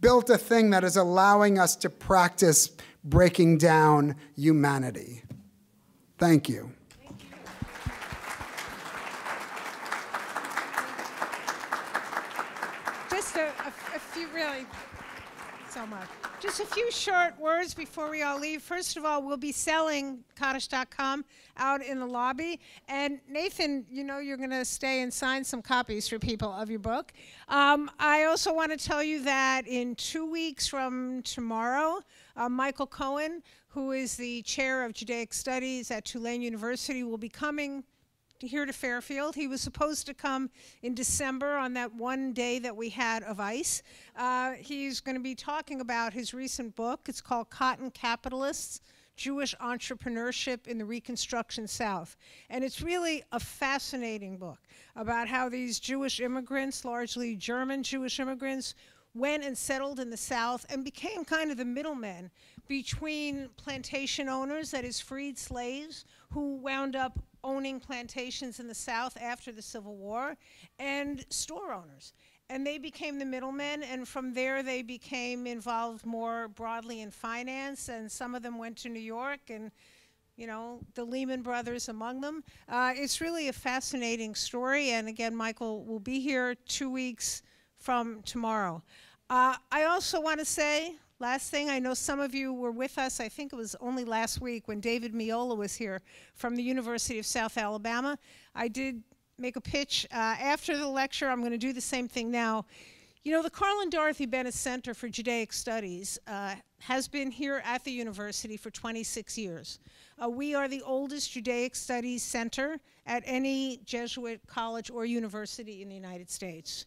built a thing that is allowing us to practice breaking down humanity thank you. Just a few, really, so much. Just a few short words before we all leave. First of all, we'll be selling Kaddish.com out in the lobby. And Nathan, you know you're going to stay and sign some copies for people of your book. Um, I also want to tell you that in two weeks from tomorrow, uh, Michael Cohen, who is the chair of Judaic Studies at Tulane University, will be coming here to Fairfield. He was supposed to come in December on that one day that we had of ice. Uh, he's going to be talking about his recent book. It's called Cotton Capitalists. Jewish entrepreneurship in the Reconstruction South. And it's really a fascinating book about how these Jewish immigrants, largely German Jewish immigrants, went and settled in the South and became kind of the middlemen between plantation owners, that is, freed slaves, who wound up owning plantations in the South after the Civil War, and store owners. And they became the middlemen, and from there they became involved more broadly in finance, and some of them went to New York, and you know, the Lehman Brothers among them. Uh, it's really a fascinating story, and again, Michael will be here two weeks from tomorrow. Uh, I also want to say, Last thing, I know some of you were with us, I think it was only last week when David Meola was here from the University of South Alabama. I did make a pitch uh, after the lecture. I'm going to do the same thing now. You know, the Carl and Dorothy Bennett Center for Judaic Studies uh, has been here at the university for 26 years. Uh, we are the oldest Judaic Studies center at any Jesuit college or university in the United States.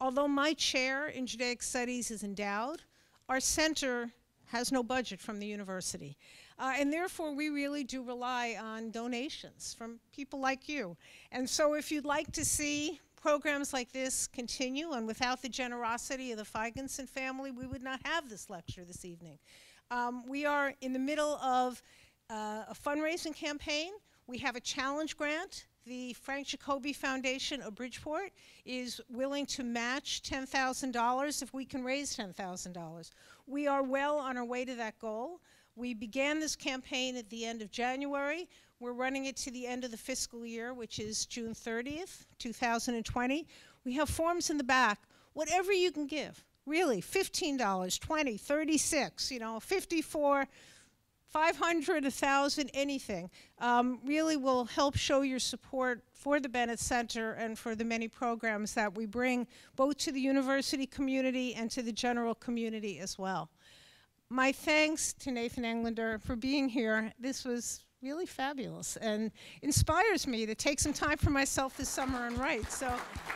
Although my chair in Judaic Studies is endowed, our center has no budget from the university. Uh, and therefore, we really do rely on donations from people like you. And so if you'd like to see programs like this continue, and without the generosity of the Feigenson family, we would not have this lecture this evening. Um, we are in the middle of uh, a fundraising campaign. We have a challenge grant the Frank Jacoby Foundation of Bridgeport is willing to match $10,000 if we can raise $10,000. We are well on our way to that goal. We began this campaign at the end of January. We're running it to the end of the fiscal year, which is June 30th, 2020. We have forms in the back, whatever you can give. Really, $15, 20, 36, you know, 54, 500, 1,000, anything, um, really will help show your support for the Bennett Center and for the many programs that we bring both to the university community and to the general community as well. My thanks to Nathan Englander for being here. This was really fabulous and inspires me to take some time for myself this summer and write. So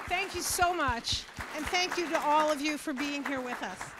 thank you so much. And thank you to all of you for being here with us.